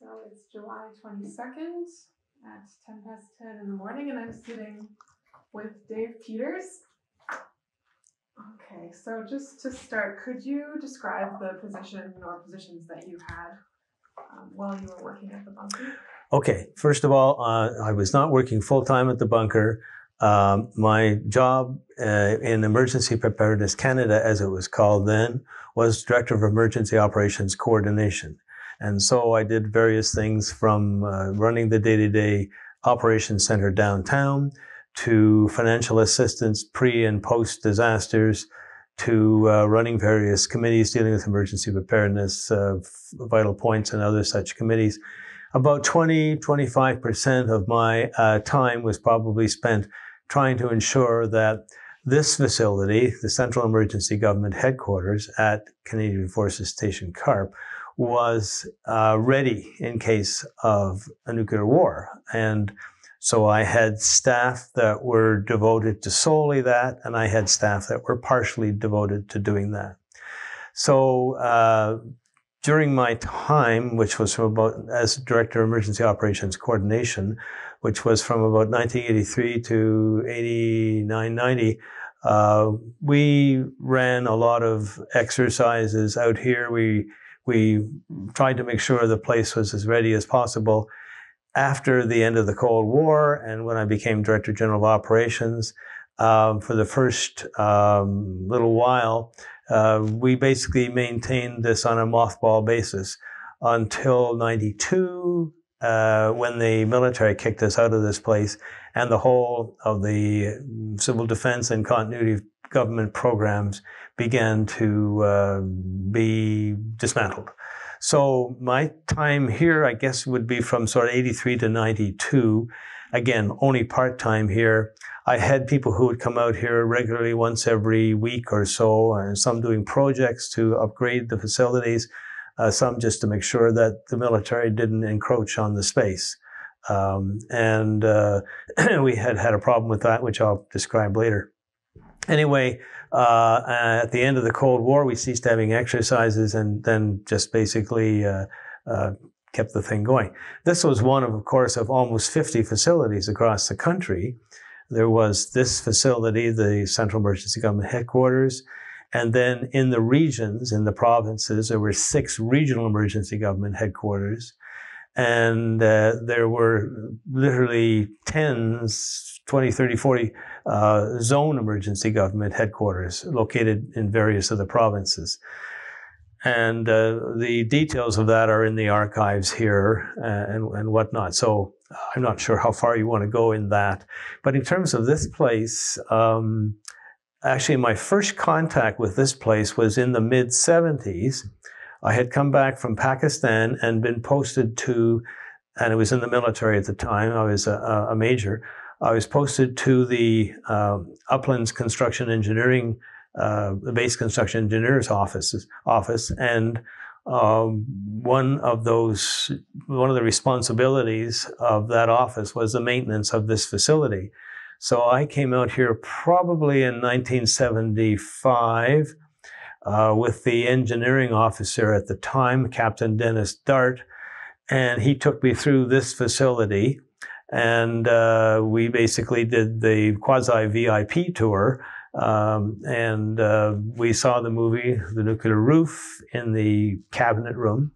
So it's July twenty-second at ten past ten in the morning and I'm sitting with Dave Peters. Okay, so just to start, could you describe the position or positions that you had um, while you were working at the bunker? Okay, first of all, uh, I was not working full time at the bunker. Um, my job uh, in Emergency Preparedness Canada, as it was called then, was Director of Emergency Operations Coordination. And so I did various things from uh, running the day to day operations center downtown to financial assistance pre and post disasters to uh, running various committees dealing with emergency preparedness, uh, vital points, and other such committees. About 20, 25% of my uh, time was probably spent trying to ensure that this facility, the Central Emergency Government Headquarters at Canadian Forces Station CARP, was uh, ready in case of a nuclear war. And so I had staff that were devoted to solely that, and I had staff that were partially devoted to doing that. So uh, during my time, which was from about as Director of Emergency Operations Coordination, which was from about 1983 to 89, 90, uh, we ran a lot of exercises out here. We we tried to make sure the place was as ready as possible. After the end of the Cold War, and when I became Director General of Operations, um, for the first um, little while, uh, we basically maintained this on a mothball basis until 92, uh, when the military kicked us out of this place and the whole of the civil defense and continuity government programs began to uh, be dismantled. So my time here, I guess, would be from sort of 83 to 92. Again, only part time here. I had people who would come out here regularly once every week or so, and some doing projects to upgrade the facilities, uh, some just to make sure that the military didn't encroach on the space. Um, and uh, we had had a problem with that, which I'll describe later. Anyway, uh, at the end of the Cold War, we ceased having exercises and then just basically uh, uh, kept the thing going. This was one of, of course, of almost 50 facilities across the country. There was this facility, the Central Emergency Government Headquarters, and then in the regions, in the provinces, there were six regional emergency government headquarters. And uh, there were literally tens, 20, 30, 40 uh, zone emergency government headquarters located in various of the provinces. And uh, the details of that are in the archives here uh, and, and whatnot. So I'm not sure how far you want to go in that. But in terms of this place, um, actually, my first contact with this place was in the mid 70s. I had come back from Pakistan and been posted to, and it was in the military at the time, I was a, a major. I was posted to the uh, Uplands Construction Engineering, uh, base construction engineer's office, office, and um, one of those, one of the responsibilities of that office was the maintenance of this facility. So I came out here probably in 1975 uh, with the engineering officer at the time, Captain Dennis Dart, and he took me through this facility. And uh, we basically did the quasi VIP tour. Um, and uh, we saw the movie, The Nuclear Roof, in the cabinet room.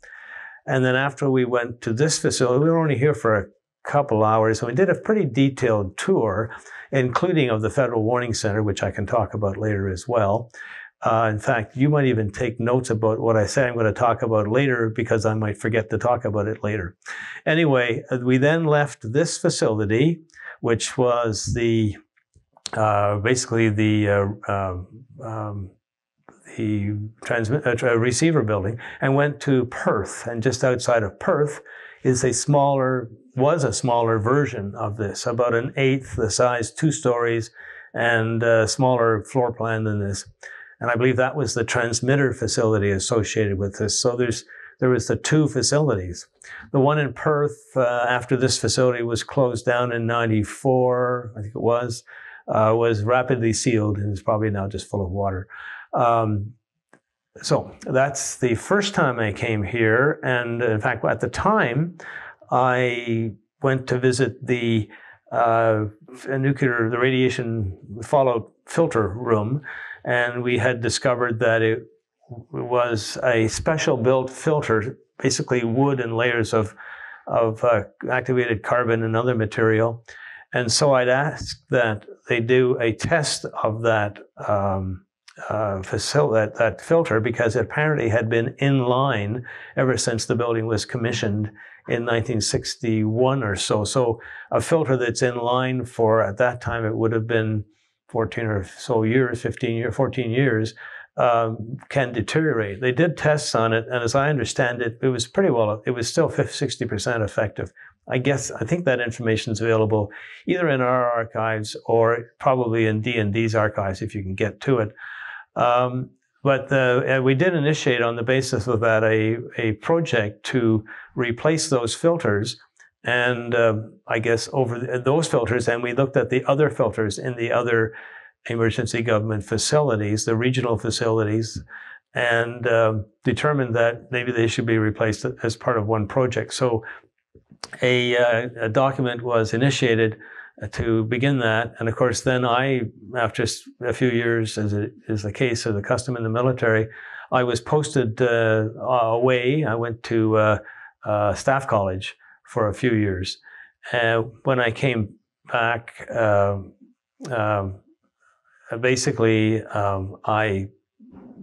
And then after we went to this facility, we were only here for a couple hours. And we did a pretty detailed tour, including of the Federal Warning Center, which I can talk about later as well. Uh, in fact, you might even take notes about what I say I'm going to talk about later because I might forget to talk about it later. Anyway, uh, we then left this facility, which was the uh, basically the uh, um, um the transmit, uh, receiver building, and went to Perth. And just outside of Perth is a smaller was a smaller version of this, about an eighth the size, two stories, and a smaller floor plan than this. And I believe that was the transmitter facility associated with this. So there's there was the two facilities. The one in Perth, uh, after this facility was closed down in '94, I think it was, uh, was rapidly sealed and is probably now just full of water. Um, so that's the first time I came here. And in fact, at the time, I went to visit the uh, nuclear, the radiation fallout filter room, and we had discovered that it was a special built filter, basically wood and layers of of uh, activated carbon and other material. And so I'd ask that they do a test of that um, uh, that, that filter, because it apparently had been in line ever since the building was commissioned in 1961 or so. So a filter that's in line for, at that time, it would have been 14 or so years, 15 years, 14 years, um, can deteriorate. They did tests on it, and as I understand it, it was pretty well, it was still 50, 60% effective. I guess, I think that information is available either in our archives or probably in DND's archives if you can get to it. Um, but the, uh, we did initiate on the basis of that a, a project to replace those filters. And uh, I guess over those filters, and we looked at the other filters in the other emergency government facilities, the regional facilities, and uh, determined that maybe they should be replaced as part of one project. So a, uh, a document was initiated to begin that. And of course, then I, after a few years, as it is the case of the custom in the military, I was posted uh, away. I went to uh, uh, staff college for a few years. And when I came back, um, um, basically, um, I,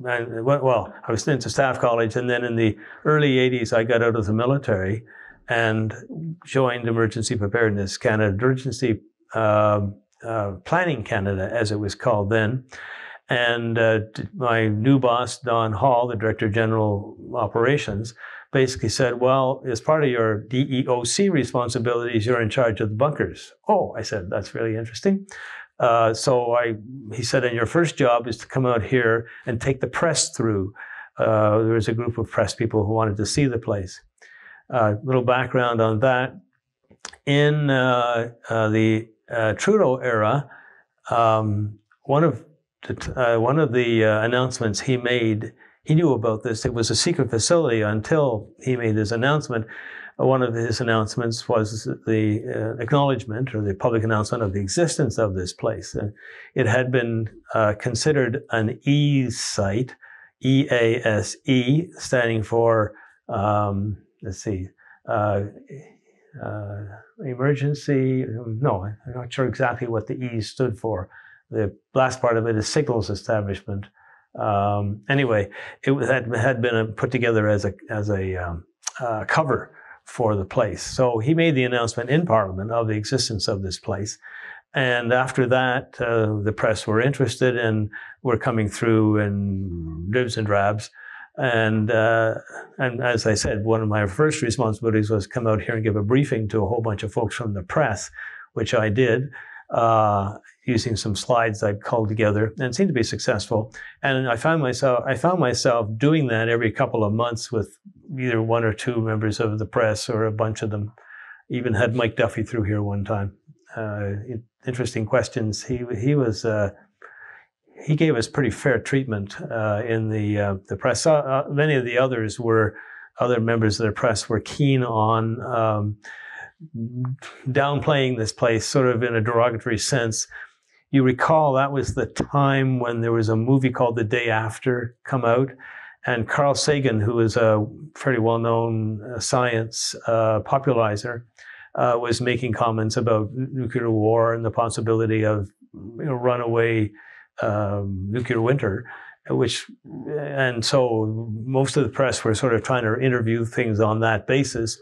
I well, I was into staff college, and then in the early '80s, I got out of the military and joined Emergency Preparedness Canada, Emergency uh, uh, Planning Canada, as it was called then. And uh, my new boss, Don Hall, the Director General Operations, basically said, Well, as part of your DEOC responsibilities, you're in charge of the bunkers. Oh, I said, That's really interesting. Uh, so I, he said, and your first job is to come out here and take the press through. Uh, there was a group of press people who wanted to see the place. A uh, little background on that. In uh, uh, the uh, Trudeau era, um, one of the, one of the announcements he made, he knew about this. It was a secret facility until he made his announcement one of his announcements was the uh, acknowledgement or the public announcement of the existence of this place. Uh, it had been uh, considered an EASE site, E A S E, standing for, um, let's see, uh, uh, emergency. No, I'm not sure exactly what the E stood for. The last part of it is signals establishment. Um, anyway, it had, had been put together as a, as a um, uh, cover for the place. So he made the announcement in Parliament of the existence of this place. And after that, uh, the press were interested and were coming through in dribs and drabs. And, uh, and as I said, one of my first responsibilities was come out here and give a briefing to a whole bunch of folks from the press, which I did. Uh, using some slides I'd culled together and seemed to be successful. And I found myself I found myself doing that every couple of months with either one or two members of the press or a bunch of them. Even had Mike Duffy through here one time. Uh, interesting questions. He he was uh, he gave us pretty fair treatment uh, in the uh, the press. Uh, many of the others were other members of the press were keen on. Um, downplaying this place sort of in a derogatory sense you recall that was the time when there was a movie called The Day After come out. And Carl Sagan, who is a fairly well known uh, science uh, popularizer, uh, was making comments about nuclear war and the possibility of you know, runaway um, nuclear winter, which, and so most of the press were sort of trying to interview things on that basis.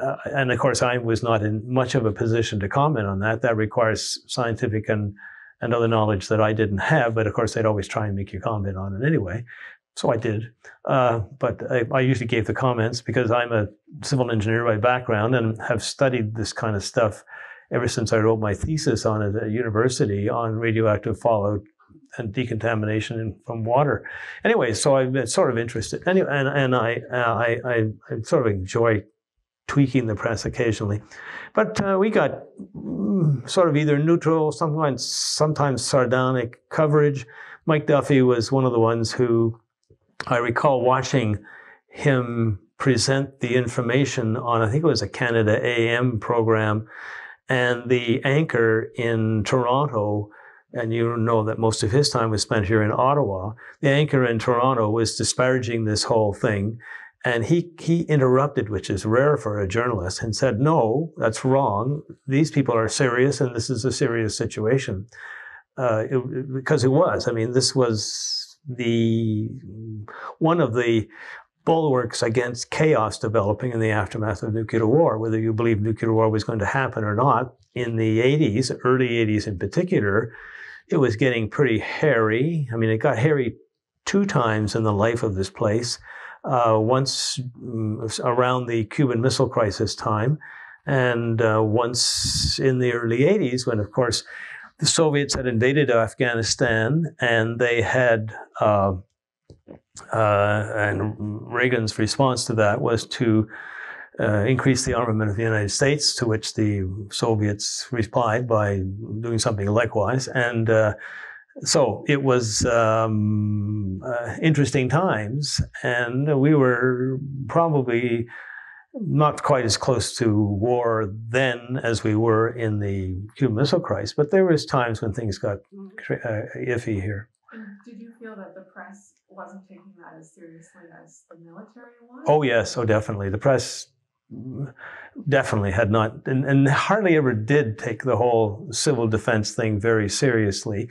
Uh, and of course, I was not in much of a position to comment on that. That requires scientific and and other knowledge that I didn't have. But of course, they'd always try and make you comment on it anyway. So I did. Uh, but I, I, usually gave the comments because I'm a civil engineer by background and have studied this kind of stuff ever since I wrote my thesis on it at university on radioactive fallout and decontamination from water. Anyway, so I've been sort of interested. Anyway, and, and I, uh, I, I, I sort of enjoy tweaking the press occasionally. But uh, we got mm, sort of either neutral, sometimes sometimes sardonic coverage. Mike Duffy was one of the ones who I recall watching him present the information on, I think it was a Canada AM program, and the anchor in Toronto, and you know that most of his time was spent here in Ottawa, the anchor in Toronto was disparaging this whole thing. And he, he interrupted, which is rare for a journalist, and said, No, that's wrong. These people are serious, and this is a serious situation. Uh, it, because it was. I mean, this was the one of the bulwarks against chaos developing in the aftermath of nuclear war, whether you believe nuclear war was going to happen or not. In the 80s, early 80s in particular, it was getting pretty hairy. I mean, it got hairy two times in the life of this place. Uh, once mm, around the Cuban Missile Crisis time, and uh, once in the early 80s, when, of course, the Soviets had invaded Afghanistan and they had uh, uh, and Reagan's response to that was to uh, increase the armament of the United States, to which the Soviets replied by doing something likewise. And uh, so it was um, uh, interesting times, and we were probably not quite as close to war then as we were in the Cuban Missile Crisis, but there was times when things got uh, iffy here. And did you feel that the press wasn't taking that as seriously as the military was? Oh yes, oh definitely. The press definitely had not, and, and hardly ever did take the whole civil defense thing very seriously.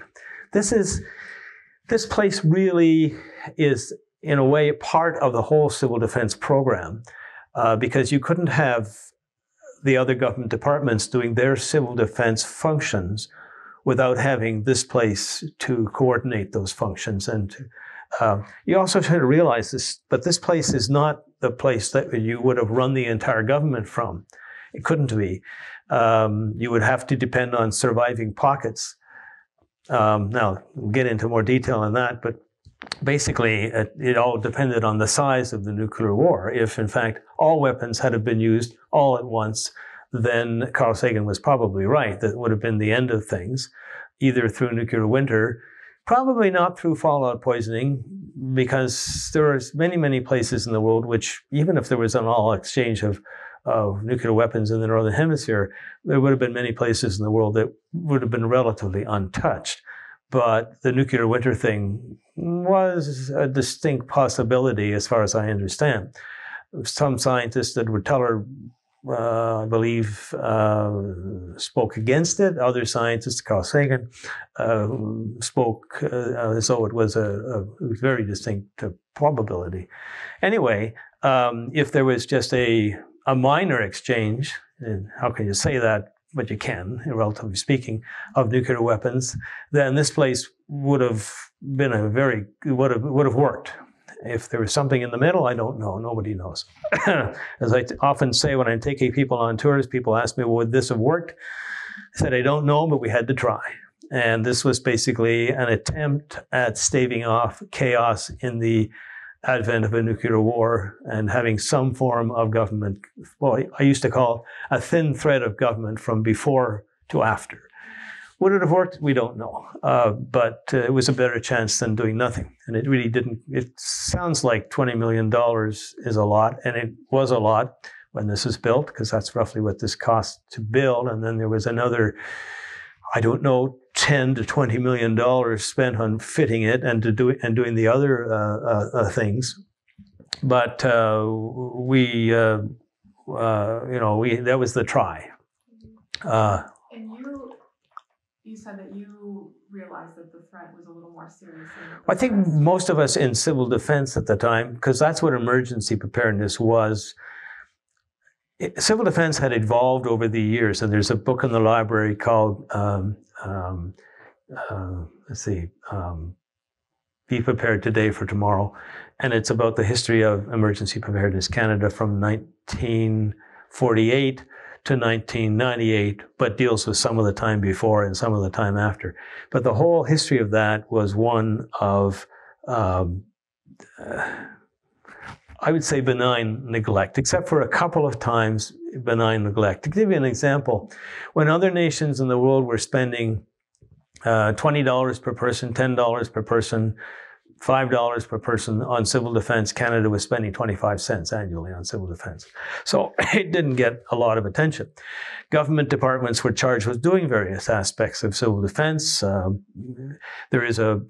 This is, this place really is, in a way, part of the whole civil defense program, uh, because you couldn't have the other government departments doing their civil defense functions without having this place to coordinate those functions and uh, you also have to realize this, but this place is not the place that you would have run the entire government from. It couldn't be. Um, you would have to depend on surviving pockets. Um, now, we'll get into more detail on that, but basically, it, it, all depended on the size of the nuclear war. If, in fact, all weapons had been used all at once, then Carl Sagan was probably right. That would have been the end of things, either through nuclear winter Probably not through fallout poisoning, because there are many, many places in the world which, even if there was an all exchange of, of nuclear weapons in the Northern Hemisphere, there would have been many places in the world that would have been relatively untouched. But the nuclear winter thing was a distinct possibility, as far as I understand. Some scientists Edward Teller uh, I believe, uh, spoke against it. Other scientists, Carl Sagan, uh, spoke uh, as though it was a, a very distinct uh, probability. Anyway, um, if there was just a, a minor exchange, and how can you say that? But you can, relatively speaking, of nuclear weapons, then this place would have been a very would have would have worked if there was something in the middle, I don't know. Nobody knows. As I often say when I'm taking people on tours, people ask me, well, would this have worked? I said, I don't know, but we had to try. And this was basically an attempt at staving off chaos in the advent of a nuclear war and having some form of government. Well, I used to call a thin thread of government from before to after. Would it have worked? We don't know. Uh, but uh, it was a better chance than doing nothing. And it really didn't. It sounds like $20 million is a lot, and it was a lot when this was built, because that's roughly what this cost to build. And then there was another, I don't know, 10 to 20 million dollars spent on fitting it and to do and doing the other uh, uh, uh things. But uh, we, uh, you know, we that was the try. and you you said that you realized that the threat was a little more serious. I think most of us in civil defense at the time, because that's what emergency preparedness was. It, civil defense had evolved over the years, and there's a book in the library called, um, um, uh, let's see, um, Be Prepared Today for Tomorrow. And it's about the history of Emergency Preparedness Canada from 1948 to 1998, but deals with some of the time before and some of the time after. But the whole history of that was one of, um, uh, I would say, benign neglect, except for a couple of times benign neglect. To give you an example, when other nations in the world were spending uh, $20 per person, $10 per person, five dollars per person on civil defense. Canada was spending twenty five cents annually on civil defense, so it didn't get a lot of attention. Government departments were charged with doing various aspects of civil defense. Um, there is a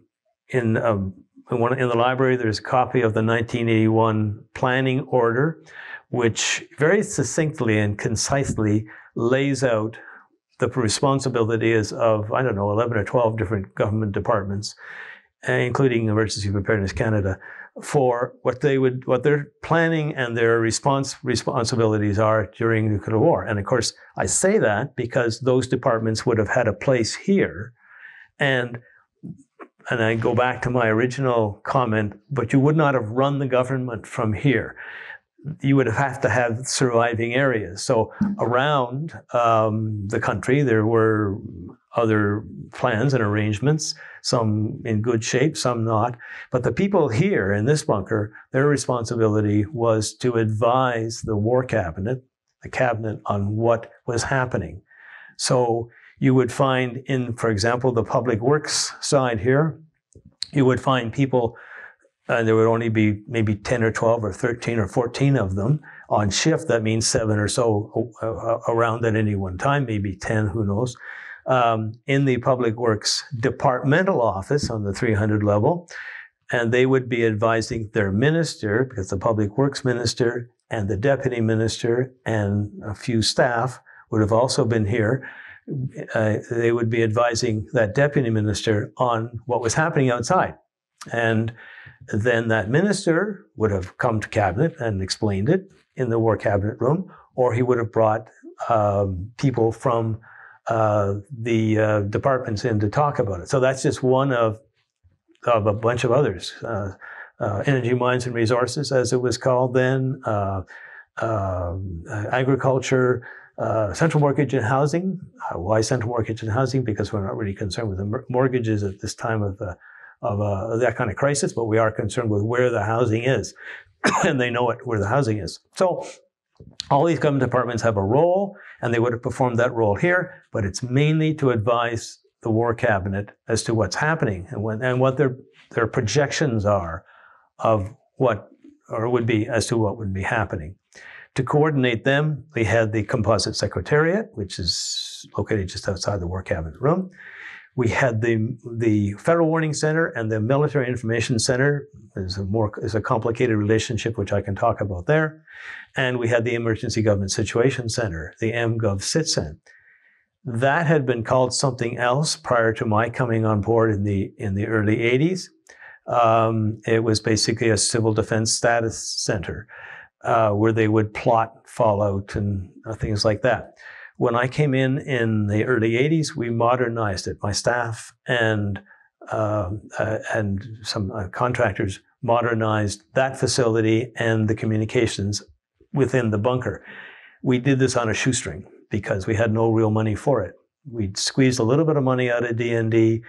in um, in, the library. There's a copy of the 1981 planning order, which very succinctly and concisely lays out the responsibilities of I don't know 11 or 12 different government departments eh, including Emergency Preparedness Canada, for what they would, what their planning and their response responsibilities are during nuclear war. And of course, I say that because those departments would have had a place here, and and I go back to my original comment, but you would not have run the government from here. You would have had to have surviving areas. So around um, the country, there were other plans and arrangements, some in good shape, some not. But the people here in this bunker, their responsibility was to advise the war cabinet, the cabinet, on what was happening. So you would find in, for example, the public works side here, you would find people, and uh, there would only be maybe 10 or 12 or 13 or 14 of them on shift. That means seven or so uh, uh around at any one time, maybe 10, who knows um, in the Public Works Departmental Office on the 300 level. And they would be advising their minister, because the Public Works Minister and the Deputy Minister and a few staff would have also been here. Uh, they would be advising that Deputy Minister on what was happening outside. And then that minister would have come to cabinet and explained it in the war cabinet room, or he would have brought um, people from uh, the uh, departments in to talk about it. So that's just one of of a bunch of others. Uh, uh energy, mines, and resources, as it was called then. Uh, central mortgage and housing. Uh, why central mortgage and housing? Because we're not really concerned with the mortgages at this time of uh, the, uh, of that kind of crisis, but we are concerned with where the housing is, and they know it where the housing is. So all these government departments have a role, and they would have performed that role here, but it's mainly to advise the war cabinet as to what's happening and, when, and what their, their projections are of what, or would be as to what would be happening. To coordinate them, we had the composite secretariat, which is located just outside the war cabinet room. We had the the Federal Warning Center and the Military Information Center. Is a more is a complicated relationship, which I can talk about there. And we had the Emergency Government Situation Center, the EMGOV SITCEN. That had been called something else prior to my coming on board in the in the early 80s. Um, it was basically a civil defense status center uh, where they would plot fallout and uh, things like that. When I came in in the early 80s, we modernized it. My staff and uh, uh, and some uh, contractors modernized that facility and the communications within the bunker. We did this on a shoestring because we had no real money for it. We squeezed a little bit of money out of DND,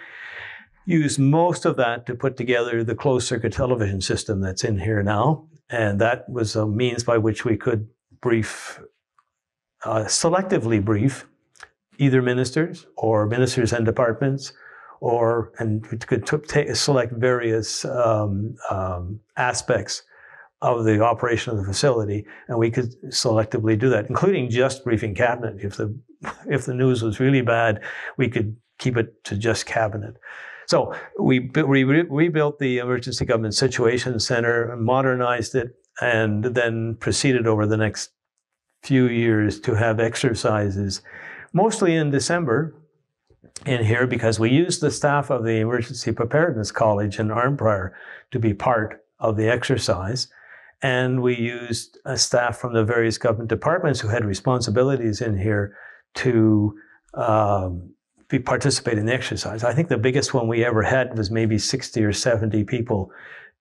used most of that to put together the closed circuit television system that's in here now. And that was a means by which we could brief uh, selectively brief either ministers or ministers and departments, or and we could t- select various um, um, aspects of the operation of the facility, and we could selectively do that, including just briefing cabinet. If the if the news was really bad, we could keep it to just cabinet. So we, we re- rebuilt the Emergency Government Situation Center, modernized it, and then proceeded over the next few years to have exercises, mostly in December in here because we used the staff of the Emergency Preparedness College in Arnprior to be part of the exercise. And we used a staff from the various government departments who had responsibilities in here to um, be participate in the exercise. I think the biggest one we ever had was maybe 60 or 70 people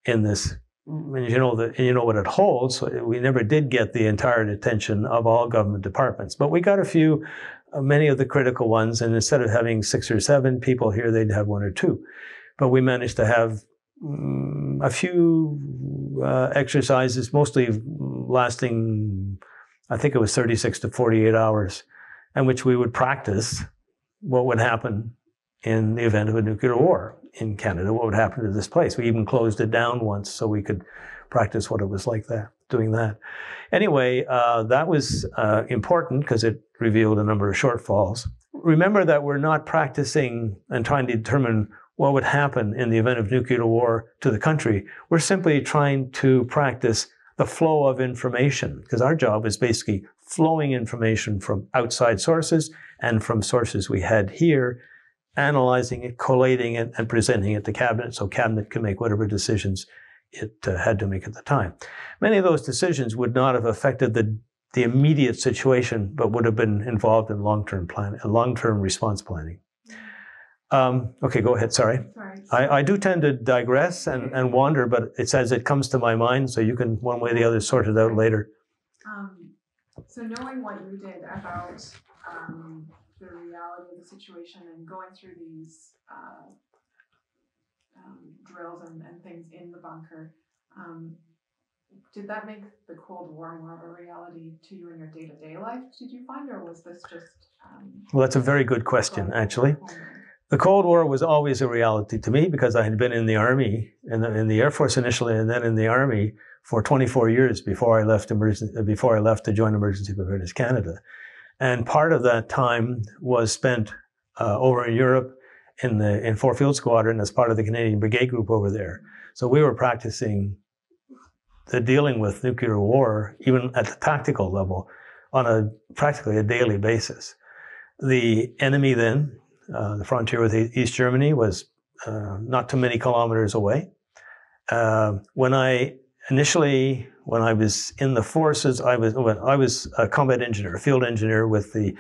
in this and you know that you know what it holds. We never did get the entire attention of all government departments, but we got a few, uh, many of the critical ones. And instead of having six or seven people here, they'd have one or two. But we managed to have um, a few uh, exercises, mostly lasting, I think it was 36 to 48 hours, in which we would practice what would happen in the event of a nuclear war in Canada? What would happen to this place? We even closed it down once so we could practice what it was like there, doing that. Anyway, uh, that was uh, important because it revealed a number of shortfalls. Remember that we're not practicing and trying to determine what would happen in the event of nuclear war to the country. We're simply trying to practice the flow of information because our job is basically flowing information from outside sources and from sources we had here, analyzing it, collating it, and presenting it to cabinet so cabinet can make whatever decisions it uh, had to make at the time. Many of those decisions would not have affected the the immediate situation, but would have been involved in long-term plan, long-term response planning. Um, okay, go ahead. Sorry. Sorry. I, I do tend to digress and, and wander, but it's as it comes to my mind, so you can one way or the other sort it out later. Um, so knowing what you did about um, the reality of the situation and going through these uh, um, drills and, and things in the bunker, um, did that make the Cold War more of a reality to you in your day to day life? Did you find, or was this just? Um, Well, that's a very good question, actually. The Cold War was always a reality to me because I had been in the Army, in the, in the Air Force initially, and then in the Army for 24 years before I left emergency, before I left to join Emergency Preparedness Canada. And part of that time was spent uh, over in Europe in the in Four Field Squadron as part of the Canadian Brigade Group over there. So we were practicing the dealing with nuclear war, even at the tactical level, on a practically a daily basis. The enemy then, uh, the frontier with East Germany, was uh, not too many kilometers away. Uh, when I initially, when I was in the forces, I was when I was a combat engineer, a field engineer with the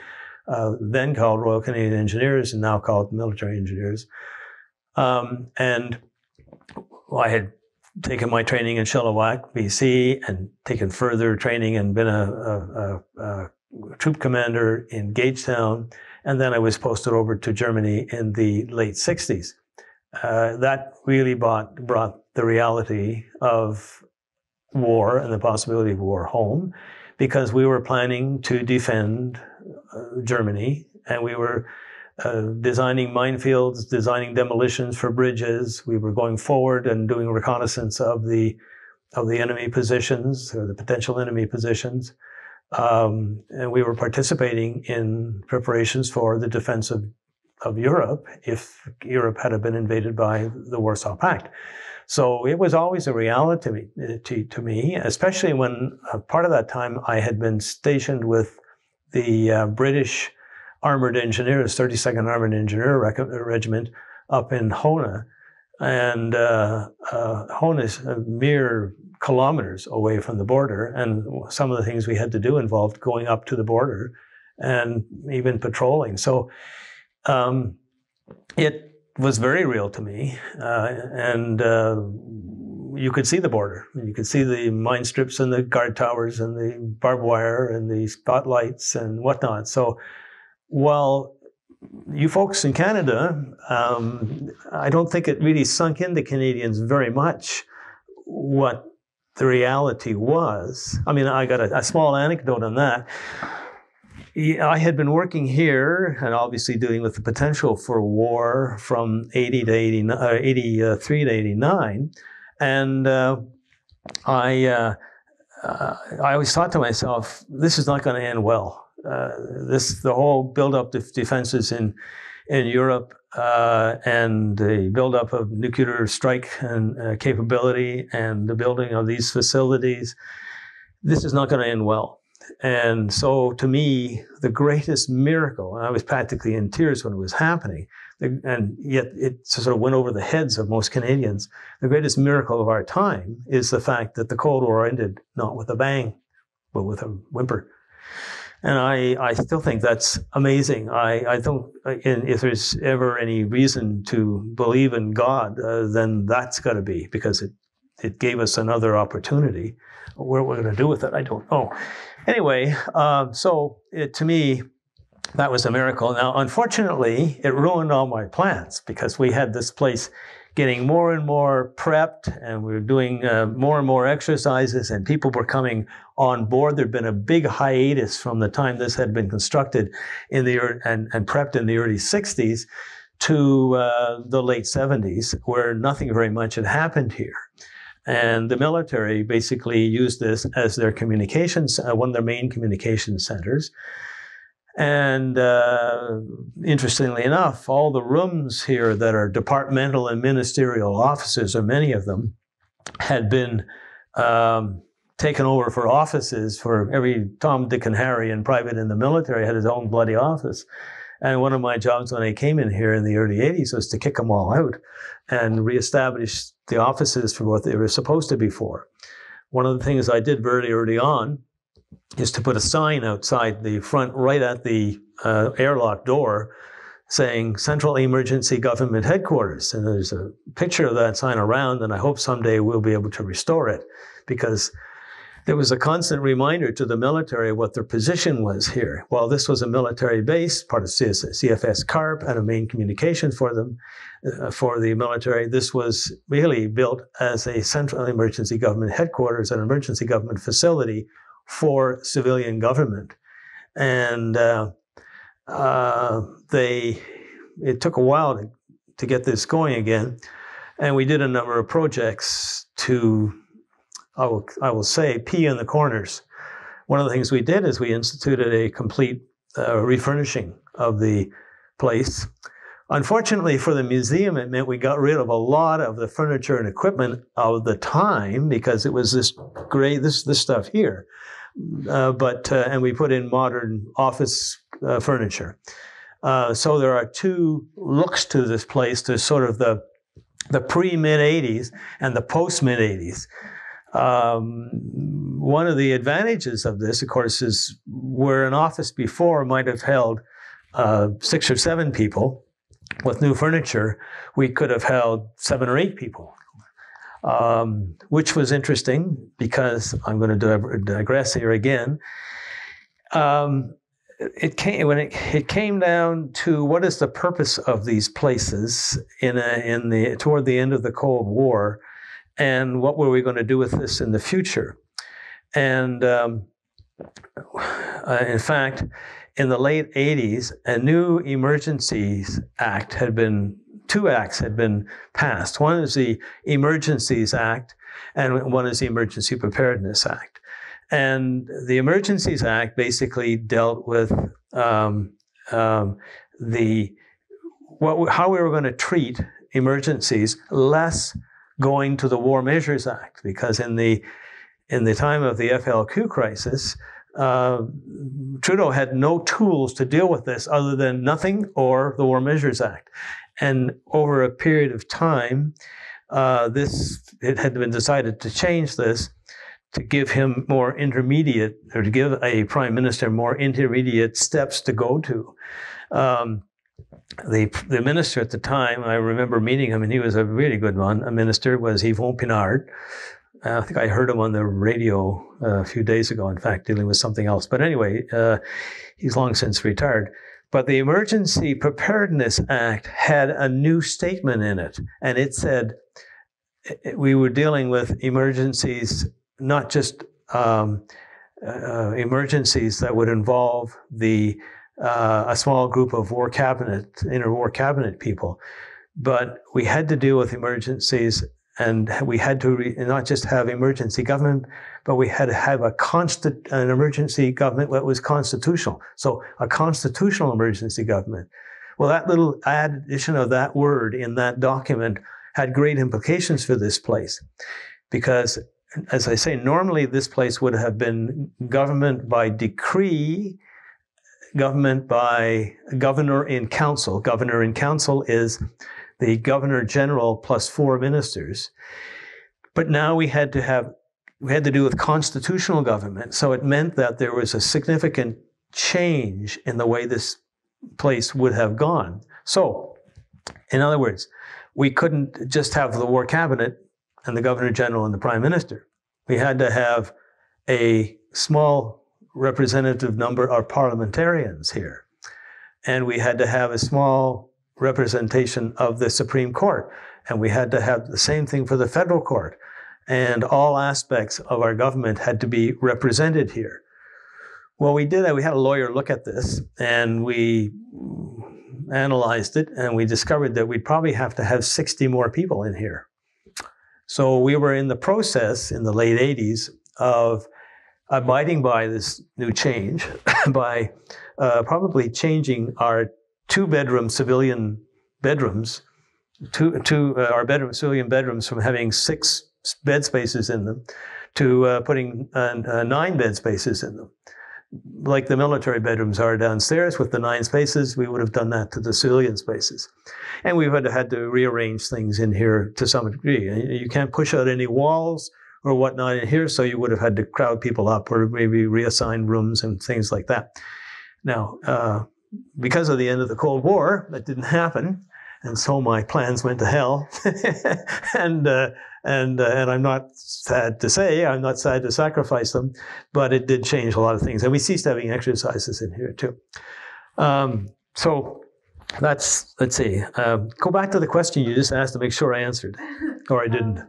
uh, then called Royal Canadian Engineers and now called military engineers. Um, and I had taken my training in Chilliwack, BC, and taken further training and been a, a, a, a troop commander in Gagetown. And then I was posted over to Germany in the late 60s. Uh, that really brought, brought the reality of war and the possibility of war home because we were planning to defend uh, Germany and we were uh, designing minefields, designing demolitions for bridges. We were going forward and doing reconnaissance of the of the enemy positions or the potential enemy positions. Um, and we were participating in preparations for the defense of, of Europe if Europe had been invaded by the Warsaw Pact. So it was always a reality to me, to, to me especially when uh, part of that time I had been stationed with the uh, British Armored Engineers, 32nd Armored Engineer Rec- Regiment up in Hohne. And uh, uh, Hohne is mere kilometers away from the border. And some of the things we had to do involved going up to the border and even patrolling. So um, it was very real to me. Uh, and uh, you could see the border. And you could see the mine strips and the guard towers and the barbed wire and the spotlights and whatnot. So while you folks in Canada, um, I don't think it really sunk into Canadians very much what the reality was. I mean, I got a, a small anecdote on that. I had been working here and obviously dealing with the potential for war from 80 to 80, uh, 83 to 89. And uh, I, uh, uh, I always thought to myself, this is not going to end well. Uh, this, the whole buildup of defenses in, in Europe uh, and the buildup of nuclear strike and capability and the building of these facilities, this is not going to end well. And so, to me, the greatest miracle, and I was practically in tears when it was happening, and yet it sort of went over the heads of most Canadians. The greatest miracle of our time is the fact that the Cold War ended not with a bang, but with a whimper. And I, I still think that's amazing. I, I don't, and if there's ever any reason to believe in God, uh, then that's got to be because it, it gave us another opportunity. What we're going to do with it, I don't know. Anyway, uh, so it, to me, that was a miracle. Now, unfortunately, it ruined all my plans because we had this place getting more and more prepped and we were doing uh, more and more exercises and people were coming on board. There'd been a big hiatus from the time this had been constructed in the and, and prepped in the early 60s to uh, the late 70s, where nothing very much had happened here. And the military basically used this as their communications, uh, one of their main communication centers. And uh, interestingly enough, all the rooms here that are departmental and ministerial offices, or many of them, had been um, taken over for offices for every Tom, Dick, and Harry and private in the military had his own bloody office. And one of my jobs when I came in here in the early 80s was to kick them all out and reestablish the offices for what they were supposed to be for. One of the things I did very early on is to put a sign outside the front, right at the uh, airlock door, saying Central Emergency Government Headquarters. And there's a picture of that sign around, and I hope someday we'll be able to restore it because there was a constant reminder to the military what their position was here. While this was a military base, part of CFS CARP and a main communication for them, uh, for the military, this was really built as a central emergency government headquarters, an emergency government facility for civilian government. And uh, uh, they, it took a while to, to get this going again. And we did a number of projects to I will, I will say, pee in the corners. One of the things we did is we instituted a complete uh, refurnishing of the place. Unfortunately for the museum, it meant we got rid of a lot of the furniture and equipment of the time because it was this gray, this this stuff here. Uh, but uh, and we put in modern office uh, furniture. Uh, so there are two looks to this place. There's sort of the the pre mid 80s and the post mid 80s. Um, one of the advantages of this, of course, is where an office before might have held uh, six or seven people, with new furniture, we could have held seven or eight people. Um, which was interesting because I'm going to digress here again. Um, it came when it, it came down to what is the purpose of these places in a, in the toward the end of the Cold War and what were we going to do with this in the future? And um, uh, in fact, in the late 80s, a new Emergencies Act had been, two acts had been passed. One is the Emergencies Act, and one is the Emergency Preparedness Act. And the Emergencies Act basically dealt with um, um, the what, how we were going to treat emergencies less going to the War Measures Act because in the in the time of the FLQ crisis, uh, Trudeau had no tools to deal with this other than nothing or the War Measures Act. And over a period of time, uh, this it had been decided to change this to give him more intermediate or to give a prime minister more intermediate steps to go to. Um, the the minister at the time, I remember meeting him, and he was a really good one. A minister was Yvon Pinard. Uh, I think I heard him on the radio uh, a few days ago. In fact, dealing with something else. But anyway, uh, he's long since retired. But the Emergency Preparedness Act had a new statement in it, and it said we were dealing with emergencies, not just um, uh, emergencies that would involve the uh, a small group of war cabinet, inner war cabinet people. But we had to deal with emergencies and we had to re- not just have emergency government, but we had to have a constant, an emergency government that was constitutional. So a constitutional emergency government. Well, that little addition of that word in that document had great implications for this place because as I say, normally this place would have been government by decree government by governor in council. Governor in council is the governor general plus four ministers. But now we had to have we had to do with constitutional government. So it meant that there was a significant change in the way this place would have gone. So, in other words, we couldn't just have the war cabinet and the governor general and the prime minister. We had to have a small representative number are parliamentarians here. And we had to have a small representation of the Supreme Court. And we had to have the same thing for the federal court. And all aspects of our government had to be represented here. Well, we did that. We had a lawyer look at this, and we analyzed it and we discovered that we'd probably have to have 60 more people in here. So we were in the process in the late 80s of abiding by this new change by uh, probably changing our two bedroom civilian bedrooms, two, two uh, our bedroom civilian bedrooms from having six bed spaces in them to uh, putting uh, nine bed spaces in them. Like the military bedrooms are downstairs with the nine spaces, we would have done that to the civilian spaces. And we would have had to rearrange things in here to some degree. You can't push out any walls or whatnot in here, so you would have had to crowd people up or maybe reassign rooms and things like that. Now, uh, because of the end of the Cold War, that didn't happen, and so my plans went to hell. and uh, and uh, and I'm not sad to say, I'm not sad to sacrifice them, but it did change a lot of things, and we ceased having exercises in here too. Um, so that's let's see. Um, go back to the question you just asked to make sure I answered, or I didn't.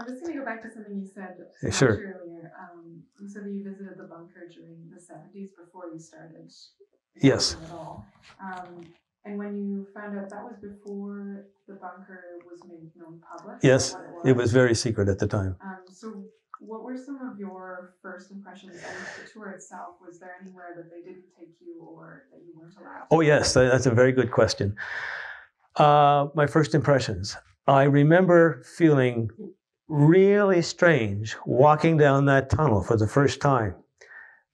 I'm just going to go back to something you said Yeah, sure. earlier. Um, you said that you visited the bunker during the 70s before you started. Yes. At all. Um, and when you found out that was before the bunker was made known public? Yes, what It was very secret at the time. Um, so what were some of your first impressions of the tour itself? Was there anywhere that they didn't take you or that you weren't allowed? Oh, yes, that's a very good question. Uh, my first impressions. I remember feeling really strange walking down that tunnel for the first time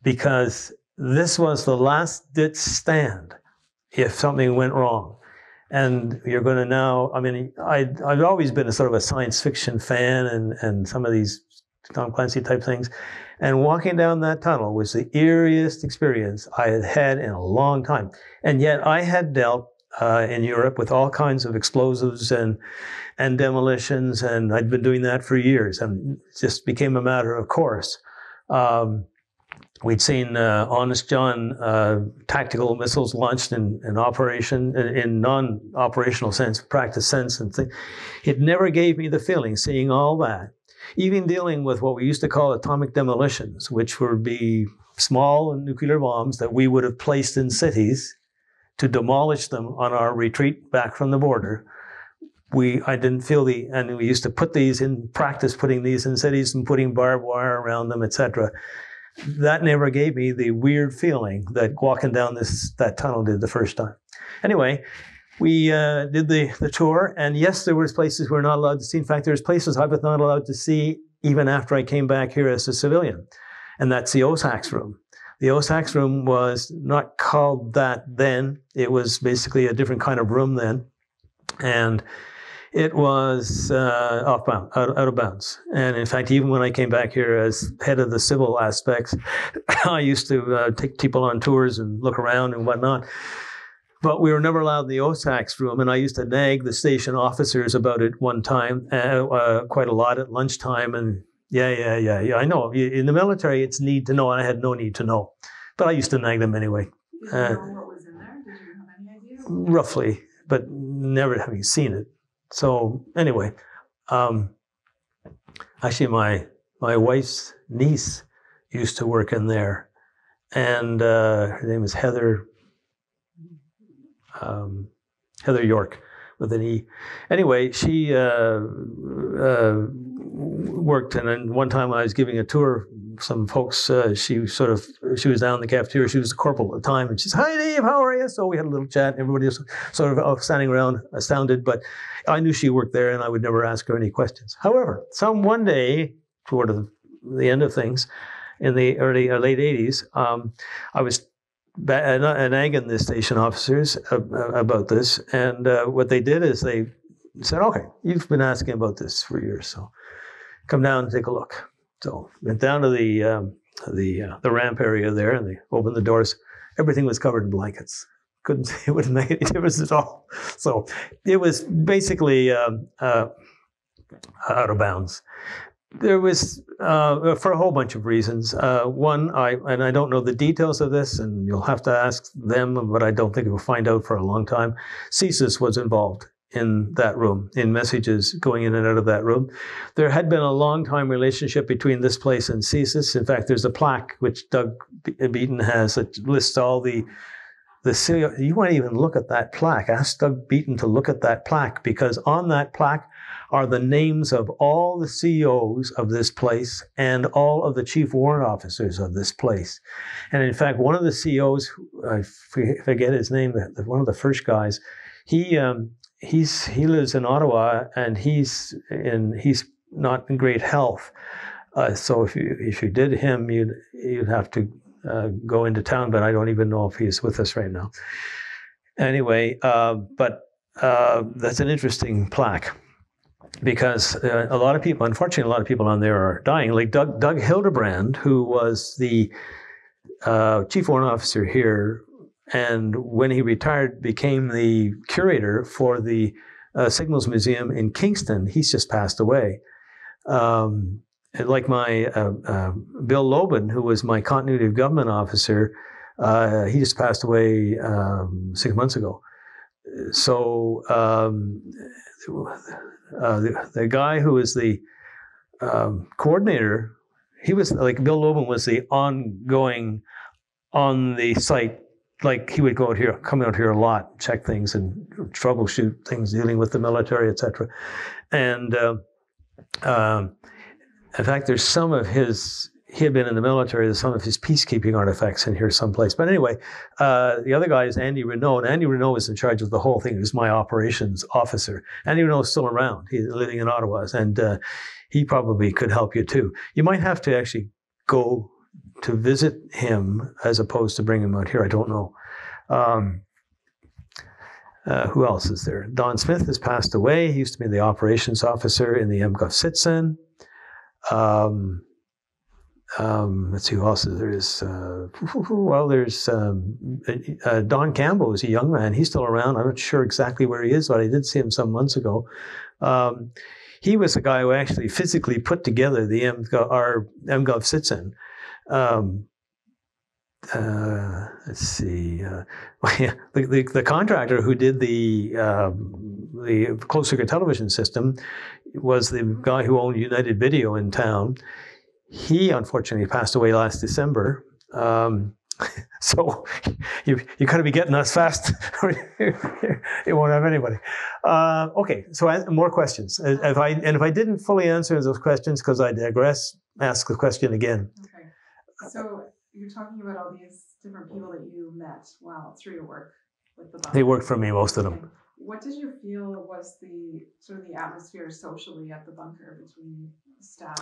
because this was the last ditch stand if something went wrong. And you're going to now, I mean, I, I've always been a sort of a science fiction fan and, and some of these Tom Clancy type things. And walking down that tunnel was the eeriest experience I had had in a long time. And yet I had dealt uh, in Europe with all kinds of explosives and and demolitions, and I'd been doing that for years, and just became a matter of course. Um, we'd seen uh, Honest John uh, tactical missiles launched in, in operation, in, in non-operational sense, practice sense, and things. It never gave me the feeling seeing all that even dealing with what we used to call atomic demolitions, which would be small nuclear bombs that we would have placed in cities to demolish them on our retreat back from the border. We, I didn't feel the, and we used to put these in practice, putting these in cities and putting barbed wire around them, etc. That never gave me the weird feeling that walking down this that tunnel did the first time. Anyway, we uh, did the, the tour, and yes, there was places we were not allowed to see. In fact, there's places I was not allowed to see even after I came back here as a civilian, and that's the OSACS room. The OSACS room was not called that then. It was basically a different kind of room then, and it was uh, off bound, out, out of bounds. And in fact, even when I came back here as head of the civil aspects, I used to uh, take people on tours and look around and whatnot. But we were never allowed in the OSACS room, and I used to nag the station officers about it one time, uh, uh, quite a lot at lunchtime. And yeah, yeah, yeah, yeah. I know in the military, it's need to know, and I had no need to know, but I used to nag them anyway, Did you uh, know what was in there? Did you have any idea? roughly, but never having seen it. So anyway, um, actually, my my wife's niece used to work in there, and uh, her name is Heather um, Heather York with an E. Anyway, she uh, uh, worked, and then one time I was giving a tour. Some folks, uh, she sort of, she was down in the cafeteria. She was a corporal at the time, and she's, "Hi, Dave, how are you?" So we had a little chat. And everybody was sort of uh, standing around, astounded. But I knew she worked there, and I would never ask her any questions. However, some one day, toward the, end of things, in the early or late '80s, um, I was an nagging the station officers about this. And uh, what they did is they said, "Okay, you've been asking about this for years, so come down and take a look." So went down to the um, the uh, the ramp area there, and they opened the doors. Everything was covered in blankets. Couldn't it wouldn't make any difference at all. So it was basically um, uh, out of bounds there was uh, for a whole bunch of reasons. Uh, one, I and I don't know the details of this, and you'll have to ask them, but I don't think we'll find out for a long time. CSIS was involved in that room, in messages going in and out of that room. There had been a long time relationship between this place and CSIS. In fact, there's a plaque which Doug Beaton has that lists all the the you want to even look at that plaque. Ask Doug Beaton to look at that plaque because on that plaque are the names of all the CEOs of this place and all of the chief warrant officers of this place. And in fact, one of the CEOs, I forget his name, one of the first guys, he um, he's he lives in Ottawa and he's in he's not in great health. Uh, so if you if you did him, you'd you'd have to uh, go into town. But I don't even know if he's with us right now. Anyway, uh, but uh, that's an interesting plaque because uh, a lot of people, unfortunately, a lot of people on there are dying. Like Doug Doug Hildebrand, who was the uh, chief warrant officer here and when he retired, became the curator for the uh, Signals Museum in Kingston. He's just passed away. Um, like my uh, uh, Bill Lobin, who was my continuity of government officer, uh, he just passed away um, six months ago. So um, uh, the, the, guy who was the um, coordinator, he was like Bill Lobin was the ongoing on the site like he would go out here, come out here a lot, check things and troubleshoot things dealing with the military, etc. And uh, um, in fact, there's some of his. He had been in the military. There's some of his peacekeeping artifacts in here someplace. But anyway, uh, the other guy is Andy Renault. And Andy Renault was in charge of the whole thing. He was my operations officer. Andy Renault is still around. He's living in Ottawa, and uh, he probably could help you too. You might have to actually go to visit him as opposed to bring him out here. I don't know. Um, uh, who else is there? Don Smith has passed away. He used to be the operations officer in the EMGOV SITCEN. Um, um, let's see who else there is. Uh, well, there's um, uh, Don Campbell is a young man. He's still around. I'm not sure exactly where he is, but I did see him some months ago. Um, he was the guy who actually physically put together the EMGOV, our EMGOV SITCEN. Um, uh, let's see, uh, the, the, the, contractor who did the uh, the closed circuit television system was the guy who owned United Video in town. He unfortunately passed away last December. Um, so you you got to be getting us fast. you won't have anybody. Uh, okay, so more questions. If I and if I didn't fully answer those questions because I digress, ask the question again. So you're talking about all these different people that you met while through your work with the bunker. They worked for me, most of them. What did you feel was the sort of the atmosphere socially at the bunker between staff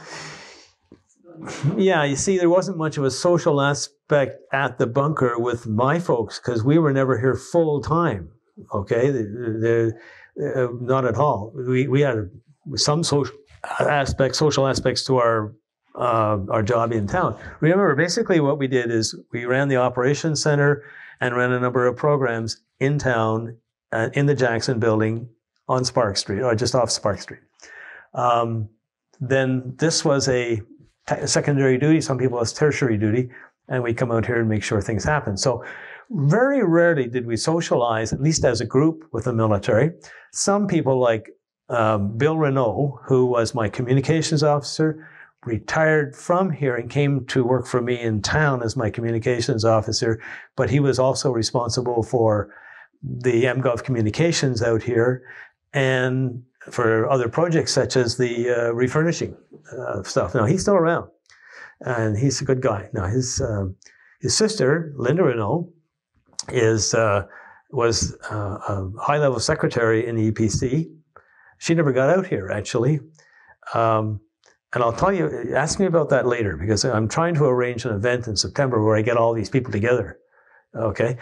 and? Yeah, you see, there wasn't much of a social aspect at the bunker with my folks because we were never here full time. Okay, uh, not at all. We we had some social aspects, social aspects to our uh, our job in town. Remember, basically what we did is we ran the operations center and ran a number of programs in town, uh, in the Jackson building on Spark Street, or just off Spark Street. Um, then this was a t- secondary duty. Some people it's tertiary duty, and we come out here and make sure things happen. So very rarely did we socialize, at least as a group, with the military. Some people like um, Bill Renault, who was my communications officer, retired from here and came to work for me in town as my communications officer, but he was also responsible for the EMGOV communications out here and for other projects such as the uh, refurnishing uh, stuff. Now he's still around, and he's a good guy. Now his uh, his sister Linda Renault is uh, was uh, a high level secretary in the EPC. She never got out here actually. Um, and I'll tell you, ask me about that later because I'm trying to arrange an event in September where I get all these people together. Okay.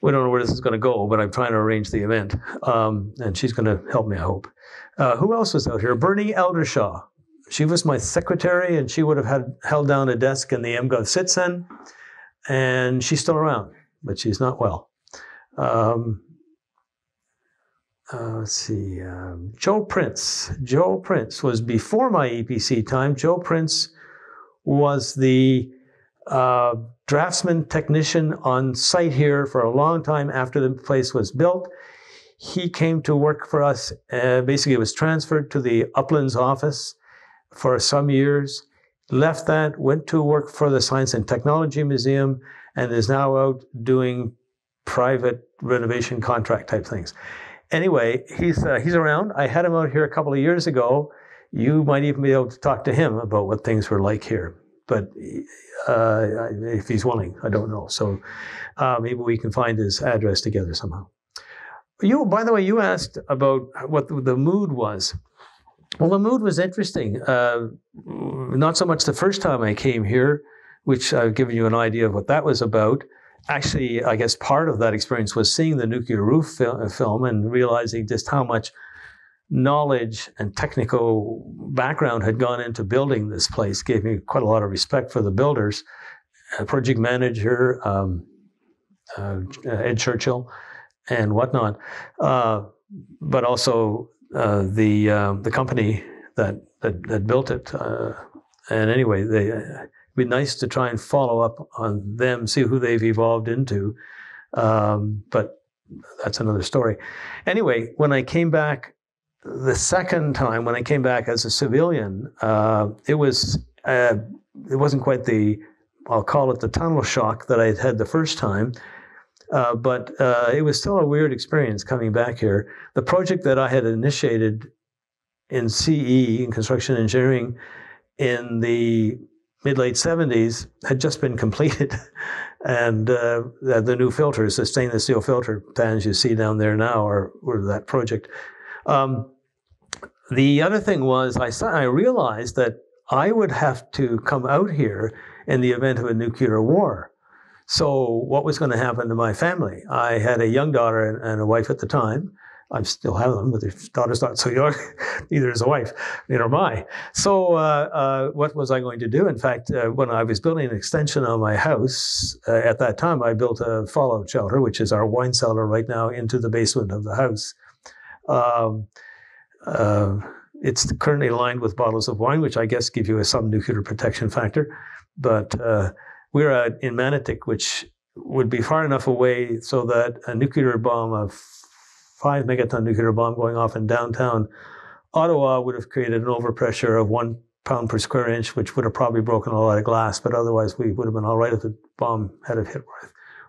We don't know where this is going to go, but I'm trying to arrange the event. Um, and she's going to help me, I hope. Uh, who else was out here? Bernie Eldershaw. She was my secretary and she would have had held down a desk in the EMGOV SITCEN. And she's still around, but she's not well. Um, uh, let's see, um, Joe Prince. Joe Prince was before my EPC time. Joe Prince was the uh, draftsman technician on site here for a long time after the place was built. He came to work for us. Uh, basically, was transferred to the Uplands office for some years. Left that, went to work for the Science and Technology Museum, and is now out doing private renovation contract type things. Anyway, he's uh, he's around. I had him out here a couple of years ago. You might even be able to talk to him about what things were like here. But uh, if he's willing, I don't know. So uh, maybe we can find his address together somehow. You, by the way, you asked about what the mood was. Well, the mood was interesting. Uh, not so much the first time I came here, which I've given you an idea of what that was about. Actually, I guess part of that experience was seeing the nuclear roof fil- film and realizing just how much knowledge and technical background had gone into building this place. Gave me quite a lot of respect for the builders, uh, project manager um, uh, Ed Churchill, and whatnot. Uh, but also uh, the uh, the company that that, that built it. Uh, and anyway, they be nice to try and follow up on them, see who they've evolved into. Um, but that's another story. Anyway, when I came back the second time, when I came back as a civilian, uh, it was uh, it wasn't quite the I'll call it the tunnel shock that I had had the first time. Uh, but uh, it was still a weird experience coming back here. The project that I had initiated in CE, in construction engineering, in the mid late 70s had just been completed. and uh, the, new filters, the stainless steel filter pans you see down there now, are, were that project. Um, the other thing was, I, I realized that I would have to come out here in the event of a nuclear war. So, what was going to happen to my family? I had a young daughter and a wife at the time. I still have them, but their daughter's not so young. Neither is a wife, neither am I. So, uh, uh, what was I going to do? In fact, uh, when I was building an extension on my house, uh, at that time, I built a fallout shelter, which is our wine cellar right now, into the basement of the house. Um, uh, it's currently lined with bottles of wine, which I guess give you a, some nuclear protection factor. But uh, we're in Manotick, which would be far enough away so that a nuclear bomb, a five megaton nuclear bomb going off in downtown Ottawa, would have created an overpressure of one pound per square inch, which would have probably broken a lot of glass. But otherwise, we would have been all right if the bomb had hit